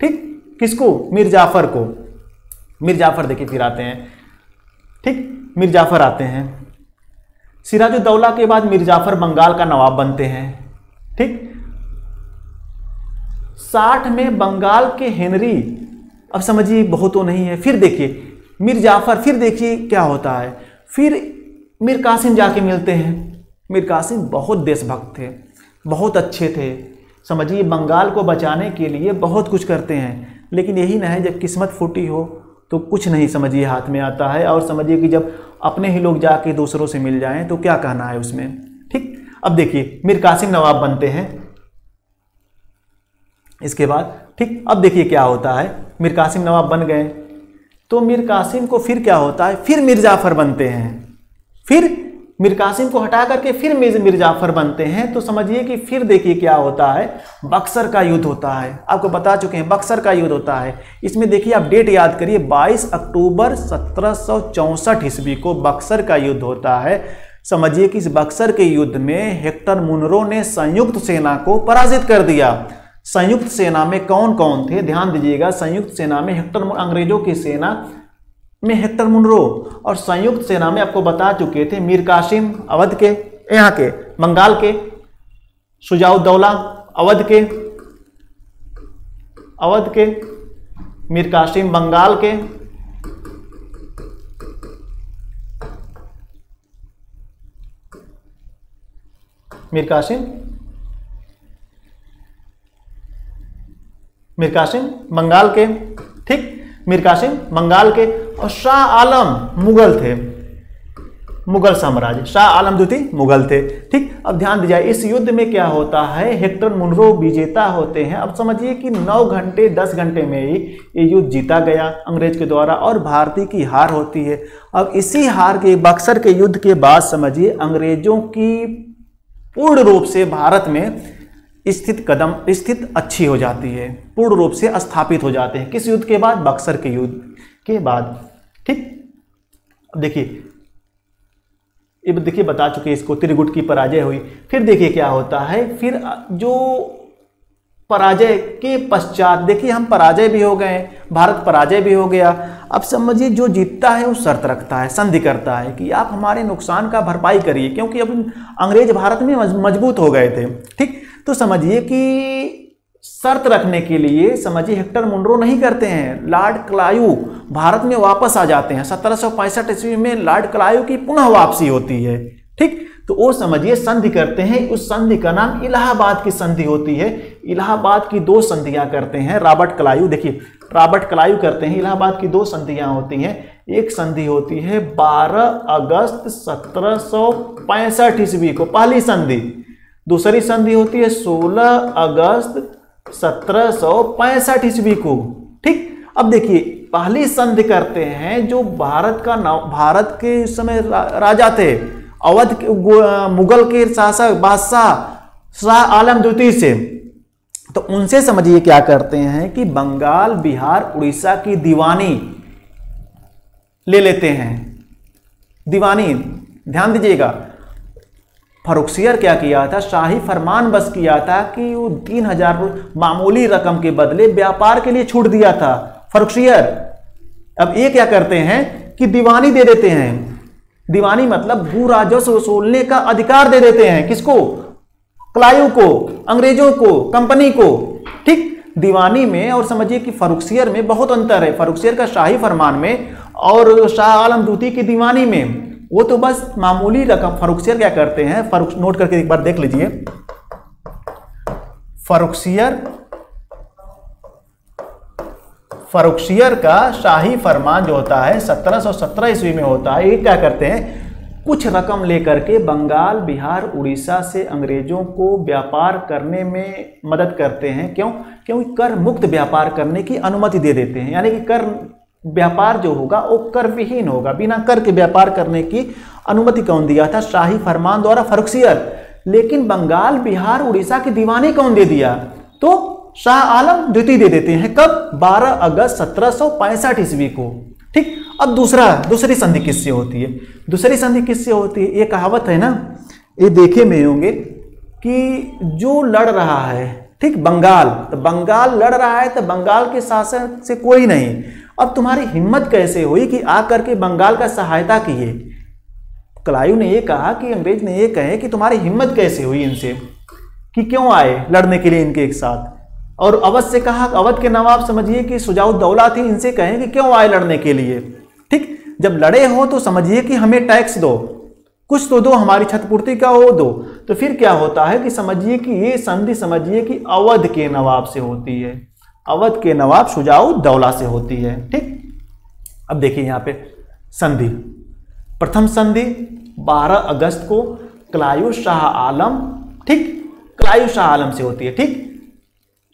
ठीक? किसको? मीर जाफ़र को। मीर जाफ़र देखिए फिर आते हैं। ठीक? मीर जाफ़र आते हैं। सिराजुद्दौला के बाद मीर जाफ़र बंगाल का नवाब बनते हैं, ठीक? साठ में बंगाल के हेनरी, अब समझिए बहुत तो नहीं है, फिर देखिए मीर जाफ़र फिर देखिए क्या होता है। फिर मीर कासिम जाके मिलते हैं। मीर कासिम बहुत देशभक्त थे, बहुत अच्छे थे। समझिए बंगाल को बचाने के लिए बहुत कुछ करते हैं, लेकिन यही ना है जब किस्मत फूटी हो तो कुछ नहीं समझिए हाथ में आता है। और समझिए कि जब अपने ही लोग जाके दूसरों से मिल जाएँ तो क्या कहना है उसमें? ठीक? अब देखिए, मीर कासिम नवाब बनते हैं। इसके बाद, ठीक? अब देखिए क्या होता है। मीर कासिम नवाब बन गए। तो मीर कासिम को फिर क्या होता है? फिर मीर जाफ़र बनते हैं। फिर मीर कासिम को हटा करके फिर मीर जाफ़र बनते हैं तो समझिए कि फिर देखिए क्या होता है। बक्सर का युद्ध होता है। आपको बता चुके हैं, बक्सर का युद्ध होता है। इसमें देखिए, आप डेट याद करिए 22 अक्टूबर सत्रह ईस्वी को बक्सर का युद्ध होता है। समझिए कि इस बक्सर के युद्ध में हेक्टर मुनरो ने संयुक्त सेना को पराजित कर दिया। संयुक्त सेना में कौन कौन थे? ध्यान दीजिएगा, संयुक्त सेना में हेक्टर अंग्रेज़ों की सेना में हेक्टर मुनरो और संयुक्त सेना में आपको बता चुके थे मीर कासिम अवध के, यहाँ के, बंगाल के सुजाउद्दौला अवध के अवध के, मीर कासिम बंगाल के, मीर कासिम मीर कासिम बंगाल के, ठीक? मीर कासिम, बंगाल के, और शाह आलम मुगल थे। मुगल साम्राज्य। शाह आलम द्वितीय मुगल थे। ठीक, अब ध्यान दीजिए, इस युद्ध में क्या होता है? हेक्टर मुनरो विजेता होते हैं। अब समझिए कि 9 घंटे 10 घंटे में ही ये युद्ध जीता गया अंग्रेज़ के द्वारा और भारतीय की हार होती है। अब इसी हार के, बक्सर के युद्ध के बाद समझिए, अंग्रेज़ों की पूर्ण रूप से भारत में स्थित कदम, स्थित अच्छी हो जाती है, पूर्ण रूप से स्थापित हो जाते हैं। किस युद्ध के बाद? बक्सर के युद्ध के बाद। ठीक? अब देखिए। देखिए, बता चुके इसको। त्रिगुट की पराजय हुई। फिर देखिए क्या होता है। फिर जो पराजय के पश्चात, देखिए हम पराजय भी हो गए भारत पराजय भी हो गया। अब समझिए, जो जीतता है, वो शर्त रखता है, संधि करता है कि आप हमारे नुकसान का भरपाई करिए, क्योंकि अब अंग्रेज़ भारत में मज़बूत हो गए थे। ठीक? तो समझिए कि शर्त रखने के लिए, समझिए हेक्टर मुंड्रो नहीं करते हैं, लॉर्ड क्लायू भारत में वापस आ जाते हैं। सत्रह सौ पैंसठ ईस्वी में लॉर्ड क्लायू की पुनः वापसी होती है, ठीक? तो वो समझिए संधि करते हैं, उस संधि का नाम इलाहाबाद की संधि होती है। इलाहाबाद की दो संधियाँ करते हैं, रॉबर्ट कलायू, देखिए, रॉबर्ट कलायू करते हैं, इलाहाबाद की दो संधियाँ होती हैं। एक संधि होती है 12 अगस्त सत्रह सौ पैंसठ ईस्वी को, पहली संधि। दूसरी संधि होती है 16 अगस्त सत्रह सौ पैंसठ ईस्वी को। ठीक? अब देखिए पहली संधि करते हैं जो भारत का नाम भारत के समय रा, राजा थे। अवध मुगल के शासक बादशाह शाह आलम द्वितीय से। तो उनसे समझिए क्या करते हैं कि बंगाल बिहार उड़ीसा की दीवानी ले लेते हैं। दीवानी ध्यान दीजिएगा। फरुखसियर क्या किया था? शाही फरमान बस किया था कि वो तीन हज़ार मामूली रकम के बदले व्यापार के लिए छूट दिया था। फरुखसियर, अब ये क्या करते हैं कि दीवानी दे देते हैं। दीवानी मतलब भू राजस्व वसूलने का अधिकार दे देते हैं। किसको? क्लायू को, अंग्रेज़ों को, कंपनी को। ठीक? दीवानी में और समझिए कि फरुखसियर में बहुत अंतर है। फरुखसियर का शाही फरमान में और शाह आलम दूती की दीवानी में। वो तो बस मामूली रकम। फरुखसियर क्या करते हैं? फरुख नोट करके एक बार देख लीजिए। फरुखसियर फरुखशियर का शाही फरमान जो होता है 1717 ईस्वी में होता है। ये क्या करते हैं? कुछ रकम लेकर के बंगाल, बिहार, उड़ीसा से अंग्रेज़ों को व्यापार करने में मदद करते हैं। क्यों? क्योंकि कर मुक्त व्यापार करने की अनुमति दे देते हैं। यानी कि कर व्यापार जो होगा, वो कर विहीन होगा। बिना कर के व्यापार करने की अनुमति कौन दिया था? शाही फरमान द्वारा फरुखसियर लेकिन बंगाल, बिहार, उड़ीसा की दीवानी कौन दे दिया? तो शाह आलम द्वितीय दे देते हैं। कब? 12 अगस्त सत्रह सौ पैंसठ ईस्वी को। ठीक? अब दूसरा, दूसरी संधि किससे होती है? दूसरी संधि किससे होती है? ये कहावत है ना? ये देखे में होंगे कि जो लड़ रहा है, ठीक? बंगाल। तो बंगाल लड़ रहा है तो बंगाल के शासन से कोई नहीं। अब तुम्हारी हिम्मत कैसे हुई कि आकर के बंगाल का सहायता किए? कलायु ने ये कहा कि अंग्रेज़ ने ये कहे कि तुम्हारी हिम्मत कैसे हुई इनसे? कि क्यों आए लड़ने के लिए इनके एक साथ? और अवध से कहा, अवध के नवाब समझिए कि सुजाउद्दौला थी इनसे कहें कि क्यों आए लड़ने के लिए? ठीक, जब लड़े हो तो समझिए कि हमें टैक्स दो। कुछ तो दो, हमारी छतपूर्ति का हो दो। तो फिर क्या होता है कि समझिए कि ये संधि समझिए कि अवध के नवाब से होती है। अवध के नवाब सुजाउद्दौला से होती है, ठीक? अब देखिए यहाँ पे संधि। प्रथम संधि 12 अगस्त को क्लायु शाह आलम, ठीक? क्लायु शाह आलम से होती है, ठीक?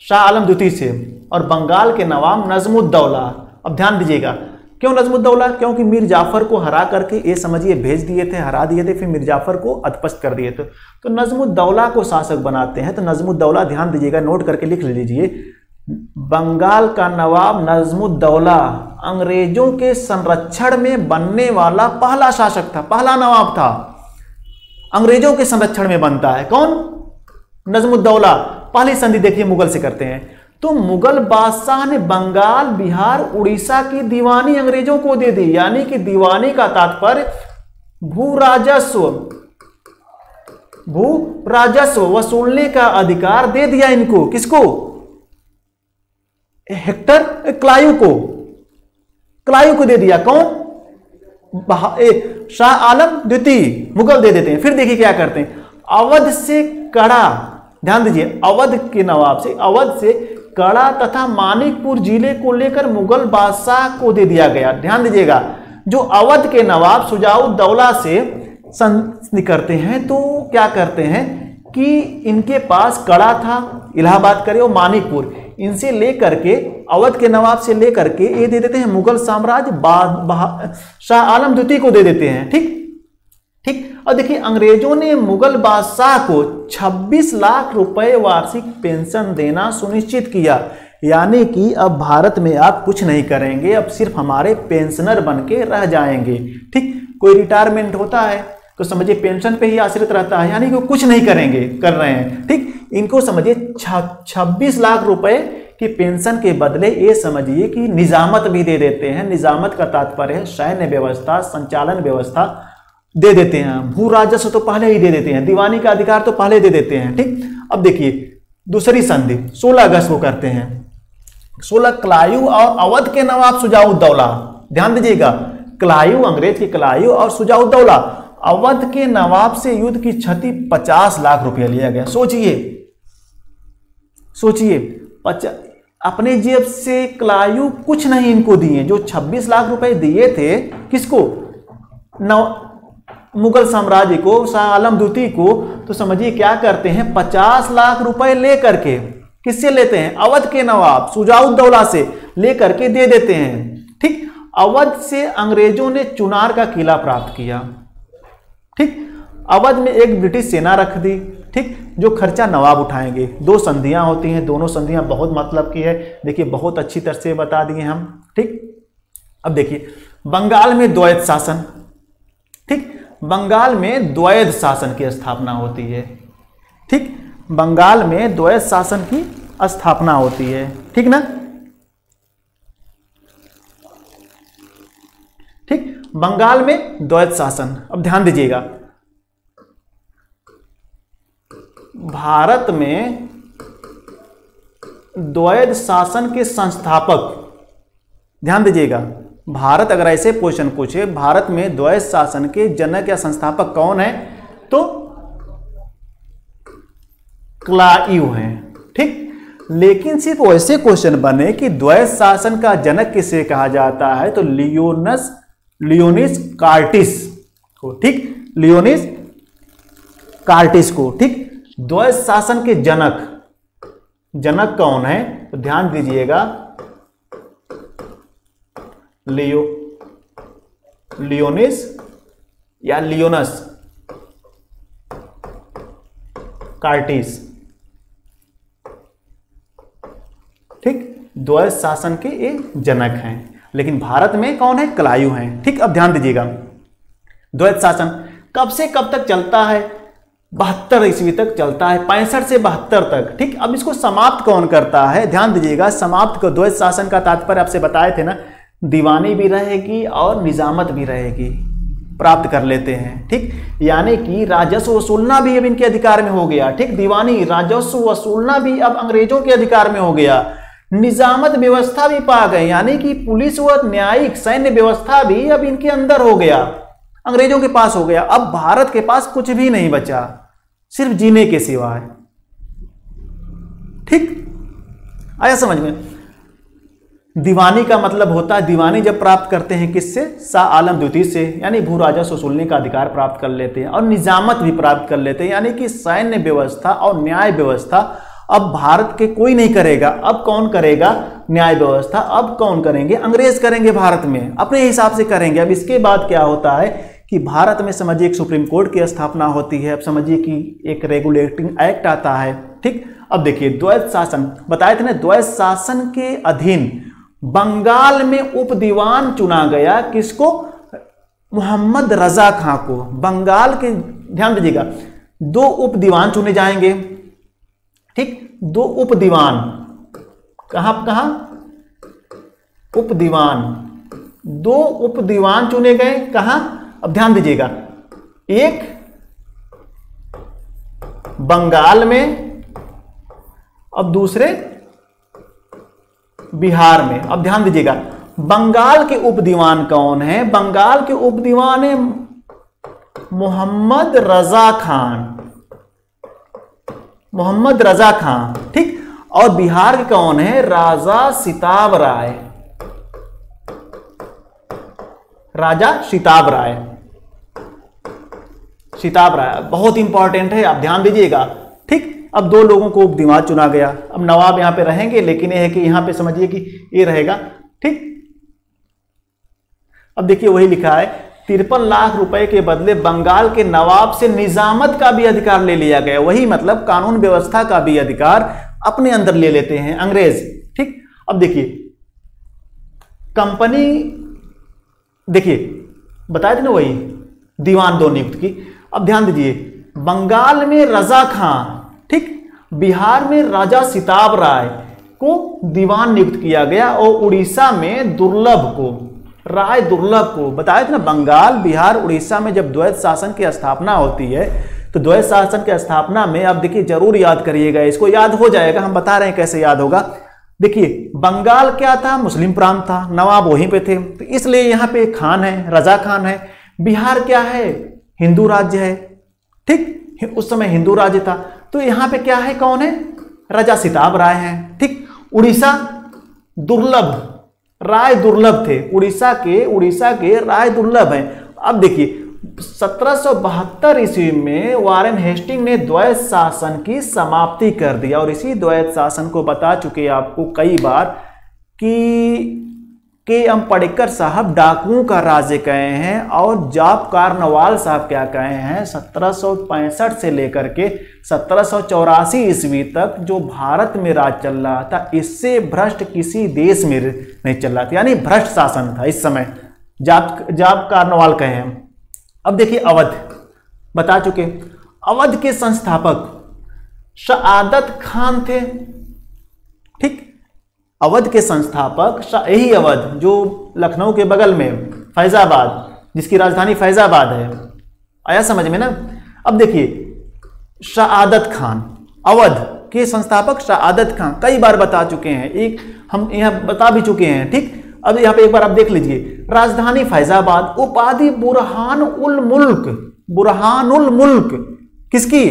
शाह आलम द्वितीय से, और बंगाल के नवाब नजमुद्दौला। अब ध्यान दीजिएगा, क्यों नजमुद्दौला? क्योंकि मीर जाफ़र को हरा करके ये समझिए भेज दिए थे, हरा दिए थे, फिर मीर जाफ़र को अधपस्त कर दिए थे। तो नजमुद्दौला को शासक बनाते हैं तो नजमुद्दौला ध्यान दीजिएगा, नोट करके लिख लीजिए बंगाल का नवाब नजमुद्दौला अंग्रेज़ों के संरक्षण में बनने वाला पहला शासक था, पहला नवाब था। अंग्रेज़ों के संरक्षण में बनता है। कौन? नजमुद्दौला। पहली संधि देखिए मुगल से करते हैं। तो मुगल बादशाह ने बंगाल, बिहार, उड़ीसा की दीवानी अंग्रेज़ों को दे दी, यानी कि दीवानी का तात्पर्य भू राजस्व भू राजस्व वसूलने का अधिकार दे दिया इनको। किसको? हेक्टर क्लायु को क्लायु को दे दिया। कौन? शाह आलम द्वितीय, मुगल दे देते हैं। फिर देखिए क्या करते हैं। अवध से कड़ा, ध्यान दीजिए, अवध के नवाब से, अवध से कड़ा तथा मानिकपुर ज़िले को लेकर मुगल बादशाह को दे दिया गया। ध्यान दीजिएगा, जो अवध के नवाब सुजाउद्दौला से संधि करते हैं तो क्या करते हैं? कि इनके पास कड़ा था, इलाहाबाद करे और मानिकपुर। इनसे लेकर के, अवध के नवाब से लेकर के, ये दे देते हैं मुगल साम्राज्य शाह आलम द्वितीय को दे देते हैं, ठीक? ठीक? और देखिए, अंग्रेज़ों ने मुगल बादशाह को 26 लाख रुपए वार्षिक पेंशन देना सुनिश्चित किया। यानी कि अब भारत में आप कुछ नहीं करेंगे, अब सिर्फ़ हमारे पेंशनर बन के रह जाएँगे, ठीक? कोई रिटायरमेंट होता है तो समझिए पेंशन पे ही आश्रित रहता है, यानी कि कुछ नहीं करेंगे, कर रहे हैं। ठीक? इनको समझिए छब्बीस लाख रुपए की पेंशन के बदले ये समझिए कि निजामत भी दे देते हैं, निजामत का तात्पर्य है, सैन्य व्यवस्था, संचालन व्यवस्था दे देते हैं भू राजस्व तो पहले ही दे देते हैं, दीवानी का अधिकार तो पहले दे देते हैं, ठीक? अब देखिए, दूसरी संधि 16 अगस्त को करते हैं। 16 क्लायु और अवध के नवाब सुजाउद्दौला ध्यान दीजिएगा, क्लायु, अंग्रेज़ के क्लायु और सुजाउद्दौला अवध के नवाब से युद्ध की क्षति 50 लाख रुपया लिया गया। सोचिए सोचिए अपने जेब से क्लायु कुछ नहीं इनको दिए। जो 26 लाख रुपए दिए थे, किसको? नव मुगल साम्राज्य को शाह आलम द्वितीय को। तो समझिए क्या करते हैं? 50 लाख रुपए लेकर के, किससे लेते हैं? अवध के नवाब, सुजाउद्दौला से लेकर के दे देते हैं। ठीक, अवध से अंग्रेज़ों ने चुनार का किला प्राप्त किया। ठीक? अवध में एक ब्रिटिश सेना रख दी, ठीक? जो खर्चा नवाब उठाएँगे। दो संधियाँ होती हैं, दोनों संधियाँ बहुत मतलब की है। देखिए, बहुत अच्छी तरह से बता दिए हम, ठीक? अब देखिए, बंगाल में द्वैत शासन, ठीक? बंगाल में द्वैध शासन की स्थापना होती है, ठीक? बंगाल में द्वैत शासन की स्थापना होती है, ठीक ना ठीक बंगाल में द्वैत शासन। अब ध्यान दीजिएगा। भारत में द्वैध शासन के संस्थापक, ध्यान दीजिएगा, भारत अगर ऐसे क्वेश्चन पूछे, भारत में द्वैध शासन के जनक या संस्थापक कौन है तो क्लायु हैं, ठीक? लेकिन सिर्फ़ ऐसे क्वेश्चन बने कि द्वैत शासन का जनक किसे कहा जाता है तो लियोनस लियोनिस कार्टिस को, ठीक? लियोनिस कार्टिस को, ठीक? द्वैत शासन के जनक जनक कौन है? तो ध्यान दीजिएगा। लियो, लियोनिस या लियोनस कार्टिस, ठीक? द्वैत शासन के ये जनक हैं। लेकिन भारत में कौन है? कलायु हैं। ठीक, अब ध्यान दीजिएगा। द्वैत शासन कब से कब तक चलता है? बहत्तर ईस्वी तक चलता है, पैंसठ से बहत्तर तक। ठीक, अब इसको समाप्त कौन करता है? ध्यान दीजिएगा, समाप्त को द्वैत शासन का तात्पर्य आपसे बताए थे ना, दीवानी भी रहेगी और निजामत भी रहेगी। प्राप्त कर लेते हैं। ठीक, यानी कि राजस्व वसूलना भी अब इनके अधिकार में हो गया। ठीक, दीवानी राजस्व वसूलना भी अब अंग्रेज़ों के अधिकार में हो गया। निजामत व्यवस्था भी पा गए, यानी कि पुलिस व न्यायिक सैन्य व्यवस्था भी अब इनके अंदर हो गया। अंग्रेज़ों के पास हो गया। अब भारत के पास कुछ भी नहीं बचा। सिर्फ़ जीने के सिवा है ठीक? आया समझ में? दीवानी का मतलब होता है, दीवानी जब प्राप्त करते हैं किससे? शाह आलम द्वितीय से, यानी भू राजस्व वसूलने का अधिकार प्राप्त कर लेते हैं और निजामत भी प्राप्त कर लेते हैं, यानी कि सैन्य व्यवस्था और न्याय व्यवस्था अब भारत के कोई नहीं करेगा, अब कौन करेगा न्याय व्यवस्था? अब कौन करेंगे? अंग्रेज़ करेंगे भारत में, अपने हिसाब से करेंगे। अब इसके बाद क्या होता है कि भारत में समझिए एक सुप्रीम कोर्ट की स्थापना होती है, अब समझिए कि एक रेगुलेटिंग एक्ट आता है, ठीक? अब देखिए, द्वैत शासन, बताए थे ना, द्वैत शासन के अधीन बंगाल में उप दीवान चुना गया किसको? मोहम्मद रजा खां को। बंगाल के, ध्यान दीजिएगा, दो उप दीवान चुने जाएँगे ठीक? दो उप दीवान कहाँ, कहा? उप दीवान दो उप दीवान चुने गए। कहा? अब ध्यान दीजिएगा। एक, बंगाल में। अब दूसरे, बिहार में। अब ध्यान दीजिएगा। बंगाल के उप दीवान कौन है? बंगाल के उप दीवान है मोहम्मद रजा खान। मोहम्मद रजा खान, ठीक? और बिहार के कौन है? राजा सिताब राय। राजा सिताब राय। सिताब राय, बहुत इंपॉर्टेंट है, आप ध्यान दीजिएगा, ठीक? अब दो लोगों को दिमाग चुना गया। अब नवाब यहाँ पे रहेंगे, लेकिन यह है कि यहाँ पे समझिए कि ये रहेगा, ठीक? अब देखिए वही लिखा है तिरपन लाख रुपए के बदले बंगाल के नवाब से निजामत का भी अधिकार ले लिया गया। वही मतलब कानून व्यवस्था का भी अधिकार अपने अंदर ले लेते हैं अंग्रेज़। ठीक? अब देखिए। कंपनी, देखिए बताए थे ना वही, दीवान दो नियुक्त की। अब ध्यान दीजिए, बंगाल में रजा खां ठीक? बिहार में राजा सिताब राय को दीवान नियुक्त किया गया और उड़ीसा में दुर्लभ को। राय दुर्लभ को। बताया था ना, बंगाल, बिहार, उड़ीसा में जब द्वैत शासन की स्थापना होती है तो द्वैत शासन की स्थापना में आप देखिए, ज़रूर याद करिएगा, इसको याद हो जाएगा, हम बता रहे हैं कैसे याद होगा। देखिए, बंगाल क्या था? मुस्लिम प्रांत था, नवाब वहीं पे थे तो इसलिए यहाँ पे खान है, रजा खान है। बिहार क्या है? हिंदू राज्य है। ठीक, उस समय हिंदू राज्य था। तो यहाँ पे क्या है, कौन है? राजा सिताब राय हैं। ठीक, उड़ीसा दुर्लभ। राय दुर्लभ थे, उड़ीसा के उड़ीसा के राय दुर्लभ हैं। अब देखिए, सत्रह ईस्वी में वारेन हेस्टिंग ने द्वैत शासन की समाप्ति कर दी और इसी द्वैत शासन को बता चुके आपको कई बार कि के एम साहब डाकुओं का राज्य कहे हैं और जाप कार्नवाल साहब क्या कहे हैं? सत्रह सौ पैंसठ से लेकर के सत्रह सौ चौरासी ईस्वी तक जो भारत में राज चल रहा था, इससे भ्रष्ट किसी देश में नहीं चल रहा था। यानी भ्रष्ट शासन था इस समय। जाप जाप कार्नवाल कहे हैं अब देखिए अवध। बता चुके। अवध के संस्थापक शहादत खान थे। ठीक? अवध के संस्थापक यही अवध, जो लखनऊ के बगल में, फैजाबाद, जिसकी राजधानी फैजाबाद है। आया समझ में ना? अब देखिए, शहादत खान, अवध के संस्थापक शहादत खान, कई बार बता चुके हैं। एक, हम यहाँ बता भी चुके हैं, ठीक? अब यहाँ पे एक बार आप देख लीजिए, राजधानी फैजाबाद, उपाधि बुरहान उल मुल्क, बुरहान उल मुल्क, किसकी?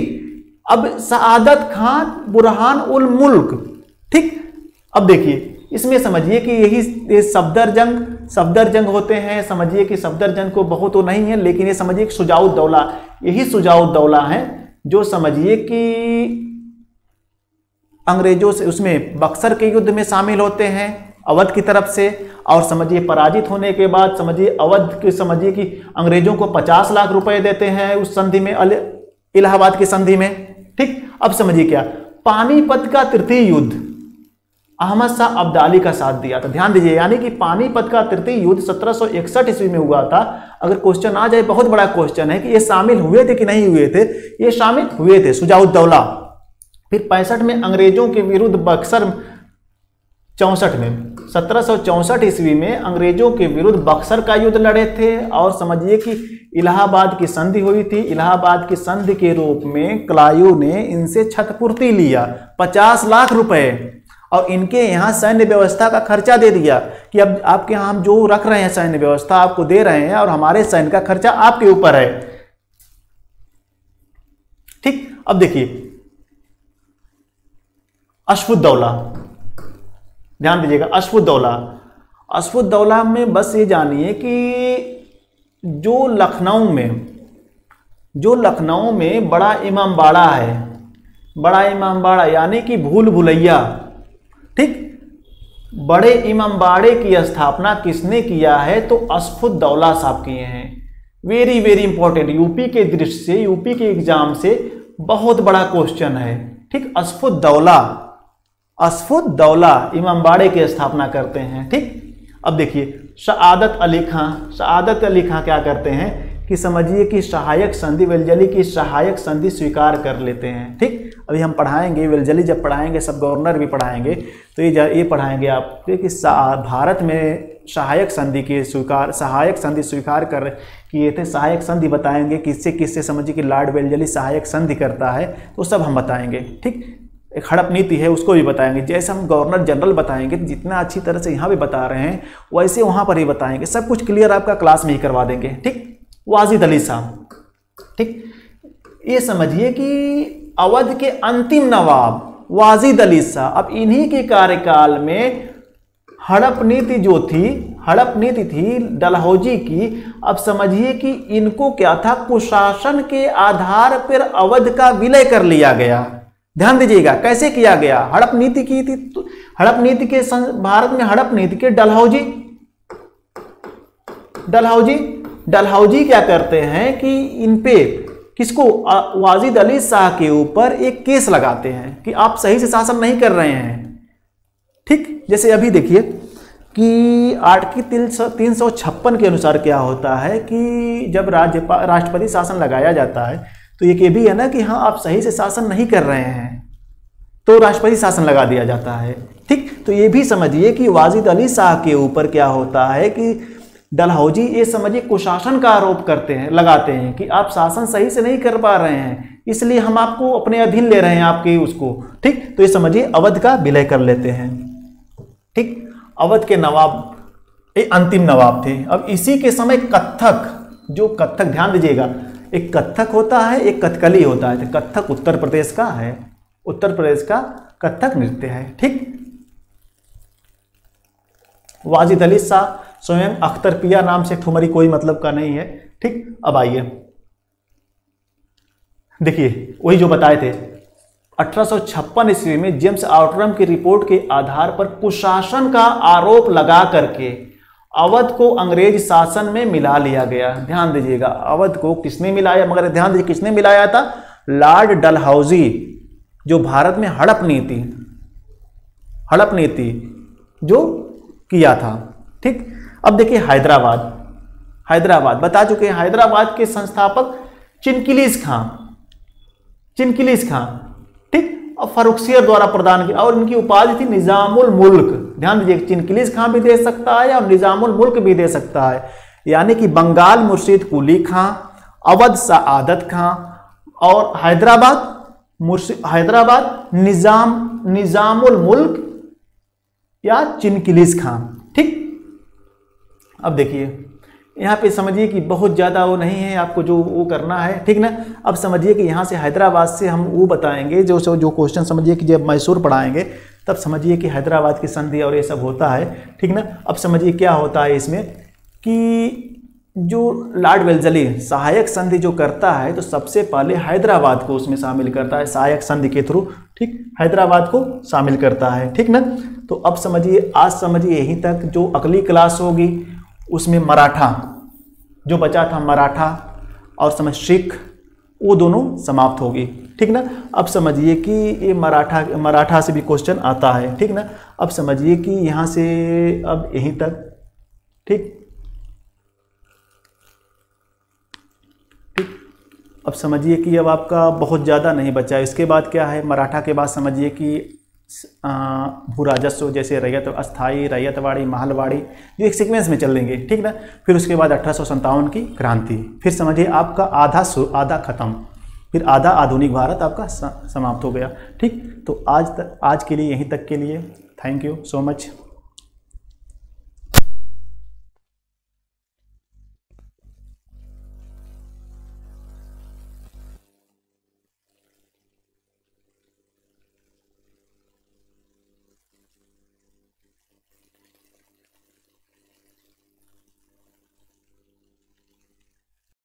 अब सआदत खान, बुरहान उल मुल्क, ठीक? अब देखिए, इसमें समझिए कि यही सफदर जंग सफदर जंग होते हैं। समझिए कि सफदर जंग को बहुत तो नहीं है, लेकिन ये समझिए कि सुजाउद्दौला यही सुजाउद्दौला है, जो समझिए कि अंग्रेज़ों से, उसमें बक्सर के युद्ध में शामिल होते हैं, अवध की तरफ़ से, और समझिए पराजित होने के बाद समझिए अवध के, समझिए कि अंग्रेज़ों को 50 लाख रुपए देते हैं उस संधि में इलाहाबाद की संधि में, ठीक? अब समझिए क्या? पानीपत का तृतीय युद्ध। अहमद शाह अब्दाली का साथ दिया था। ध्यान दीजिए, यानी कि पानीपत का तृतीय युद्ध सत्रह सौ इकसठ ईस्वी में हुआ था। अगर क्वेश्चन आ जाए, बहुत बड़ा क्वेश्चन है कि ये शामिल हुए थे कि नहीं हुए थे? ये शामिल हुए थे, सुजाउद्दौला। फिर पैंसठ में अंग्रेज़ों के विरुद्ध बक्सर चौंसठ में, सत्रह ईस्वी में अंग्रेज़ों के विरुद्ध बक्सर का युद्ध लड़े थे। और समझिए कि इलाहाबाद की संधि हुई थी। इलाहाबाद की संधि के रूप में क्लायू ने इनसे छतपूर्ति लिया 50 लाख रुपए। और इनके यहाँ सैन्य व्यवस्था का खर्चा दे दिया कि अब आपके यहाँ हम जो रख रहे हैं सैन्य व्यवस्था आपको दे रहे हैं और हमारे सैन्य का खर्चा आपके ऊपर है। ठीक? अब देखिए। अशफुद्दौला। ध्यान दीजिएगा, अशफुद्दौला। अशफुद्दौला में बस ये जानिए कि जो लखनऊ में, जो लखनऊ में बड़ा इमाम बाड़ा है, बड़ा इमाम बाड़ा यानी कि भूल भुलैया ठीक? बड़े इमाम बाड़े की स्थापना किसने किया है? तो अशफुद्दौला साहब किए हैं। वेरी वेरी इंपॉर्टेंट यूपी के दृष्टि से यूपी के एग्ज़ाम से बहुत बड़ा क्वेश्चन है। ठीक? अशफुद्दौला दौला। इमामबाड़े की स्थापना करते हैं। ठीक? अब देखिए, शहादत अली खां, शहादत अली खां क्या करते हैं? कि समझिए कि सहायक संधि वेलजली की सहायक संधि स्वीकार कर लेते हैं। ठीक? अभी हम पढ़ाएँगे, वेलजली जब पढ़ाएँगे, सब गवर्नर भी पढ़ाएँगे तो ये ये पढ़ाएँगे आप कि भारत में सहायक संधि के स्वीकार, सहायक संधि स्वीकार कर किए थे। सहायक संधि बताएँगे किससे किससे? समझिए कि लॉर्ड वेलजली सहायक संधि करता है तो सब हम बताएँगे। ठीक? एक हड़प नीति है, उसको भी बताएँगे। जैसे हम गवर्नर जनरल बताएँगे जितना अच्छी तरह से यहाँ भी बता रहे हैं, वैसे वहाँ पर ही बताएँगे। सब कुछ क्लियर आपका क्लास में ही करवा देंगे। ठीक? वाजिद अली साहब। ठीक? ये समझिए कि अवध के अंतिम नवाब वाजिद अली शाह अब इन्हीं के कार्यकाल में हड़प नीति जो थी, हड़प नीति थी डलहौजी की, अब समझिए कि इनको क्या था? कुशासन के आधार पर अवध का विलय कर लिया गया। ध्यान दीजिएगा, कैसे किया गया? हड़प नीति की थी तो हड़प नीति के भारत में हड़प नीति के डलहौजी। डलहौजी? डलहौजी क्या करते हैं कि इन पे किसको वाजिद अली शाह के ऊपर एक केस लगाते हैं कि आप सही से शासन नहीं कर रहे हैं। ठीक, जैसे अभी देखिए कि आर्टिकल तीन सौ तीन सौ छप्पन के अनुसार क्या होता है कि जब राज्यपाल राष्ट्रपति शासन लगाया जाता है तो एक ये भी है ना कि हाँ आप सही से शासन नहीं कर रहे हैं तो राष्ट्रपति शासन लगा दिया जाता है। ठीक तो ये भी समझिए कि वाजिद अली शाह के ऊपर क्या होता है कि डलहौजी ये समझिए कुशासन का आरोप करते हैं, लगाते हैं कि आप शासन सही से नहीं कर पा रहे हैं, इसलिए हम आपको अपने अधीन ले रहे हैं आपके उसको, ठीक? तो ये समझिए अवध का विलय कर लेते हैं, ठीक? अवध के नवाब, ये अंतिम नवाब थे। अब इसी के समय कत्थक, जो कत्थक, ध्यान दीजिएगा, एक कत्थक होता है, एक कथकली होता है तो कत्थक उत्तर प्रदेश का है, उत्तर प्रदेश का कत्थक नृत्य है, ठीक? वाजिद अली शाह स्वयं अख्तर पिया नाम से ठुमरी कोई मतलब का नहीं है। ठीक, अब आइए। देखिए, वही जो बताए थे, अठारह सौ छप्पन ईस्वी में जेम्स आउटरम की रिपोर्ट के आधार पर कुशासन का आरोप लगा करके अवध को अंग्रेज़ शासन में मिला लिया गया। ध्यान दीजिएगा, अवध को किसने मिलाया? मगर ध्यान दीजिए, किसने मिलाया था? लॉर्ड डलहाउजी जो भारत में हड़प नीति हड़प नीति जो किया था। ठीक अब देखिए हैदराबाद हैदराबाद, बता चुके हैं हैदराबाद के संस्थापक चिनकिलीज खां, चिनकिलीस खां, ठीक? और फरुखसियर द्वारा प्रदान किया, और इनकी उपाधि थी निजामुल मुल्क। ध्यान दीजिए चिनकिलीज खां भी दे सकता है और निजामुल मुल्क भी दे सकता है। यानी कि बंगाल मुर्शिद कुली खां, अवध सआदत खां, और हैदराबाद हैदराबाद निज़ाम, निजामुल मुल्क या चिनकिलीज खां, ठीक? अब देखिए, यहाँ पे समझिए कि बहुत ज़्यादा वो नहीं है आपको जो वो करना है, ठीक ना? अब समझिए कि यहाँ से हैदराबाद से हम वो बताएँगे, जो जो क्वेश्चन समझिए कि जब मैसूर पढ़ाएँगे, तब समझिए कि हैदराबाद की संधि और ये सब होता है, ठीक ना? अब समझिए क्या होता है इसमें कि जो लॉर्ड वेल्जली सहायक संधि जो करता है तो सबसे पहले हैदराबाद को उसमें शामिल करता है, सहायक संधि के थ्रू, ठीक? हैदराबाद को शामिल करता है, ठीक ना? तो अब समझिए, आज समझिए यहीं तक जो अगली क्लास होगी उसमें मराठा, जो बचा था मराठा और समझ सिख, वो दोनों समाप्त होगी ठीक ना? अब समझिए कि ये मराठा मराठा से भी क्वेश्चन आता है। ठीक ना? अब समझिए कि यहाँ से अब यहीं तक। ठीक? ठीक? अब समझिए कि अब आपका बहुत ज़्यादा नहीं बचा। इसके बाद क्या है? मराठा के बाद समझिए कि भू राजस्व जैसे रैयत अस्थाई रैयतवाड़ी, महलवाड़ी, जो एक सीक्वेंस में चलेंगे ठीक ना? फिर उसके बाद अठारह सौ सत्तावन की क्रांति। फिर समझिए आपका आधा आधा खत्म। फिर आधा आधुनिक भारत आपका समाप्त हो गया, ठीक? तो आज तक आज के लिए यहीं तक के लिए थैंक यू सो मच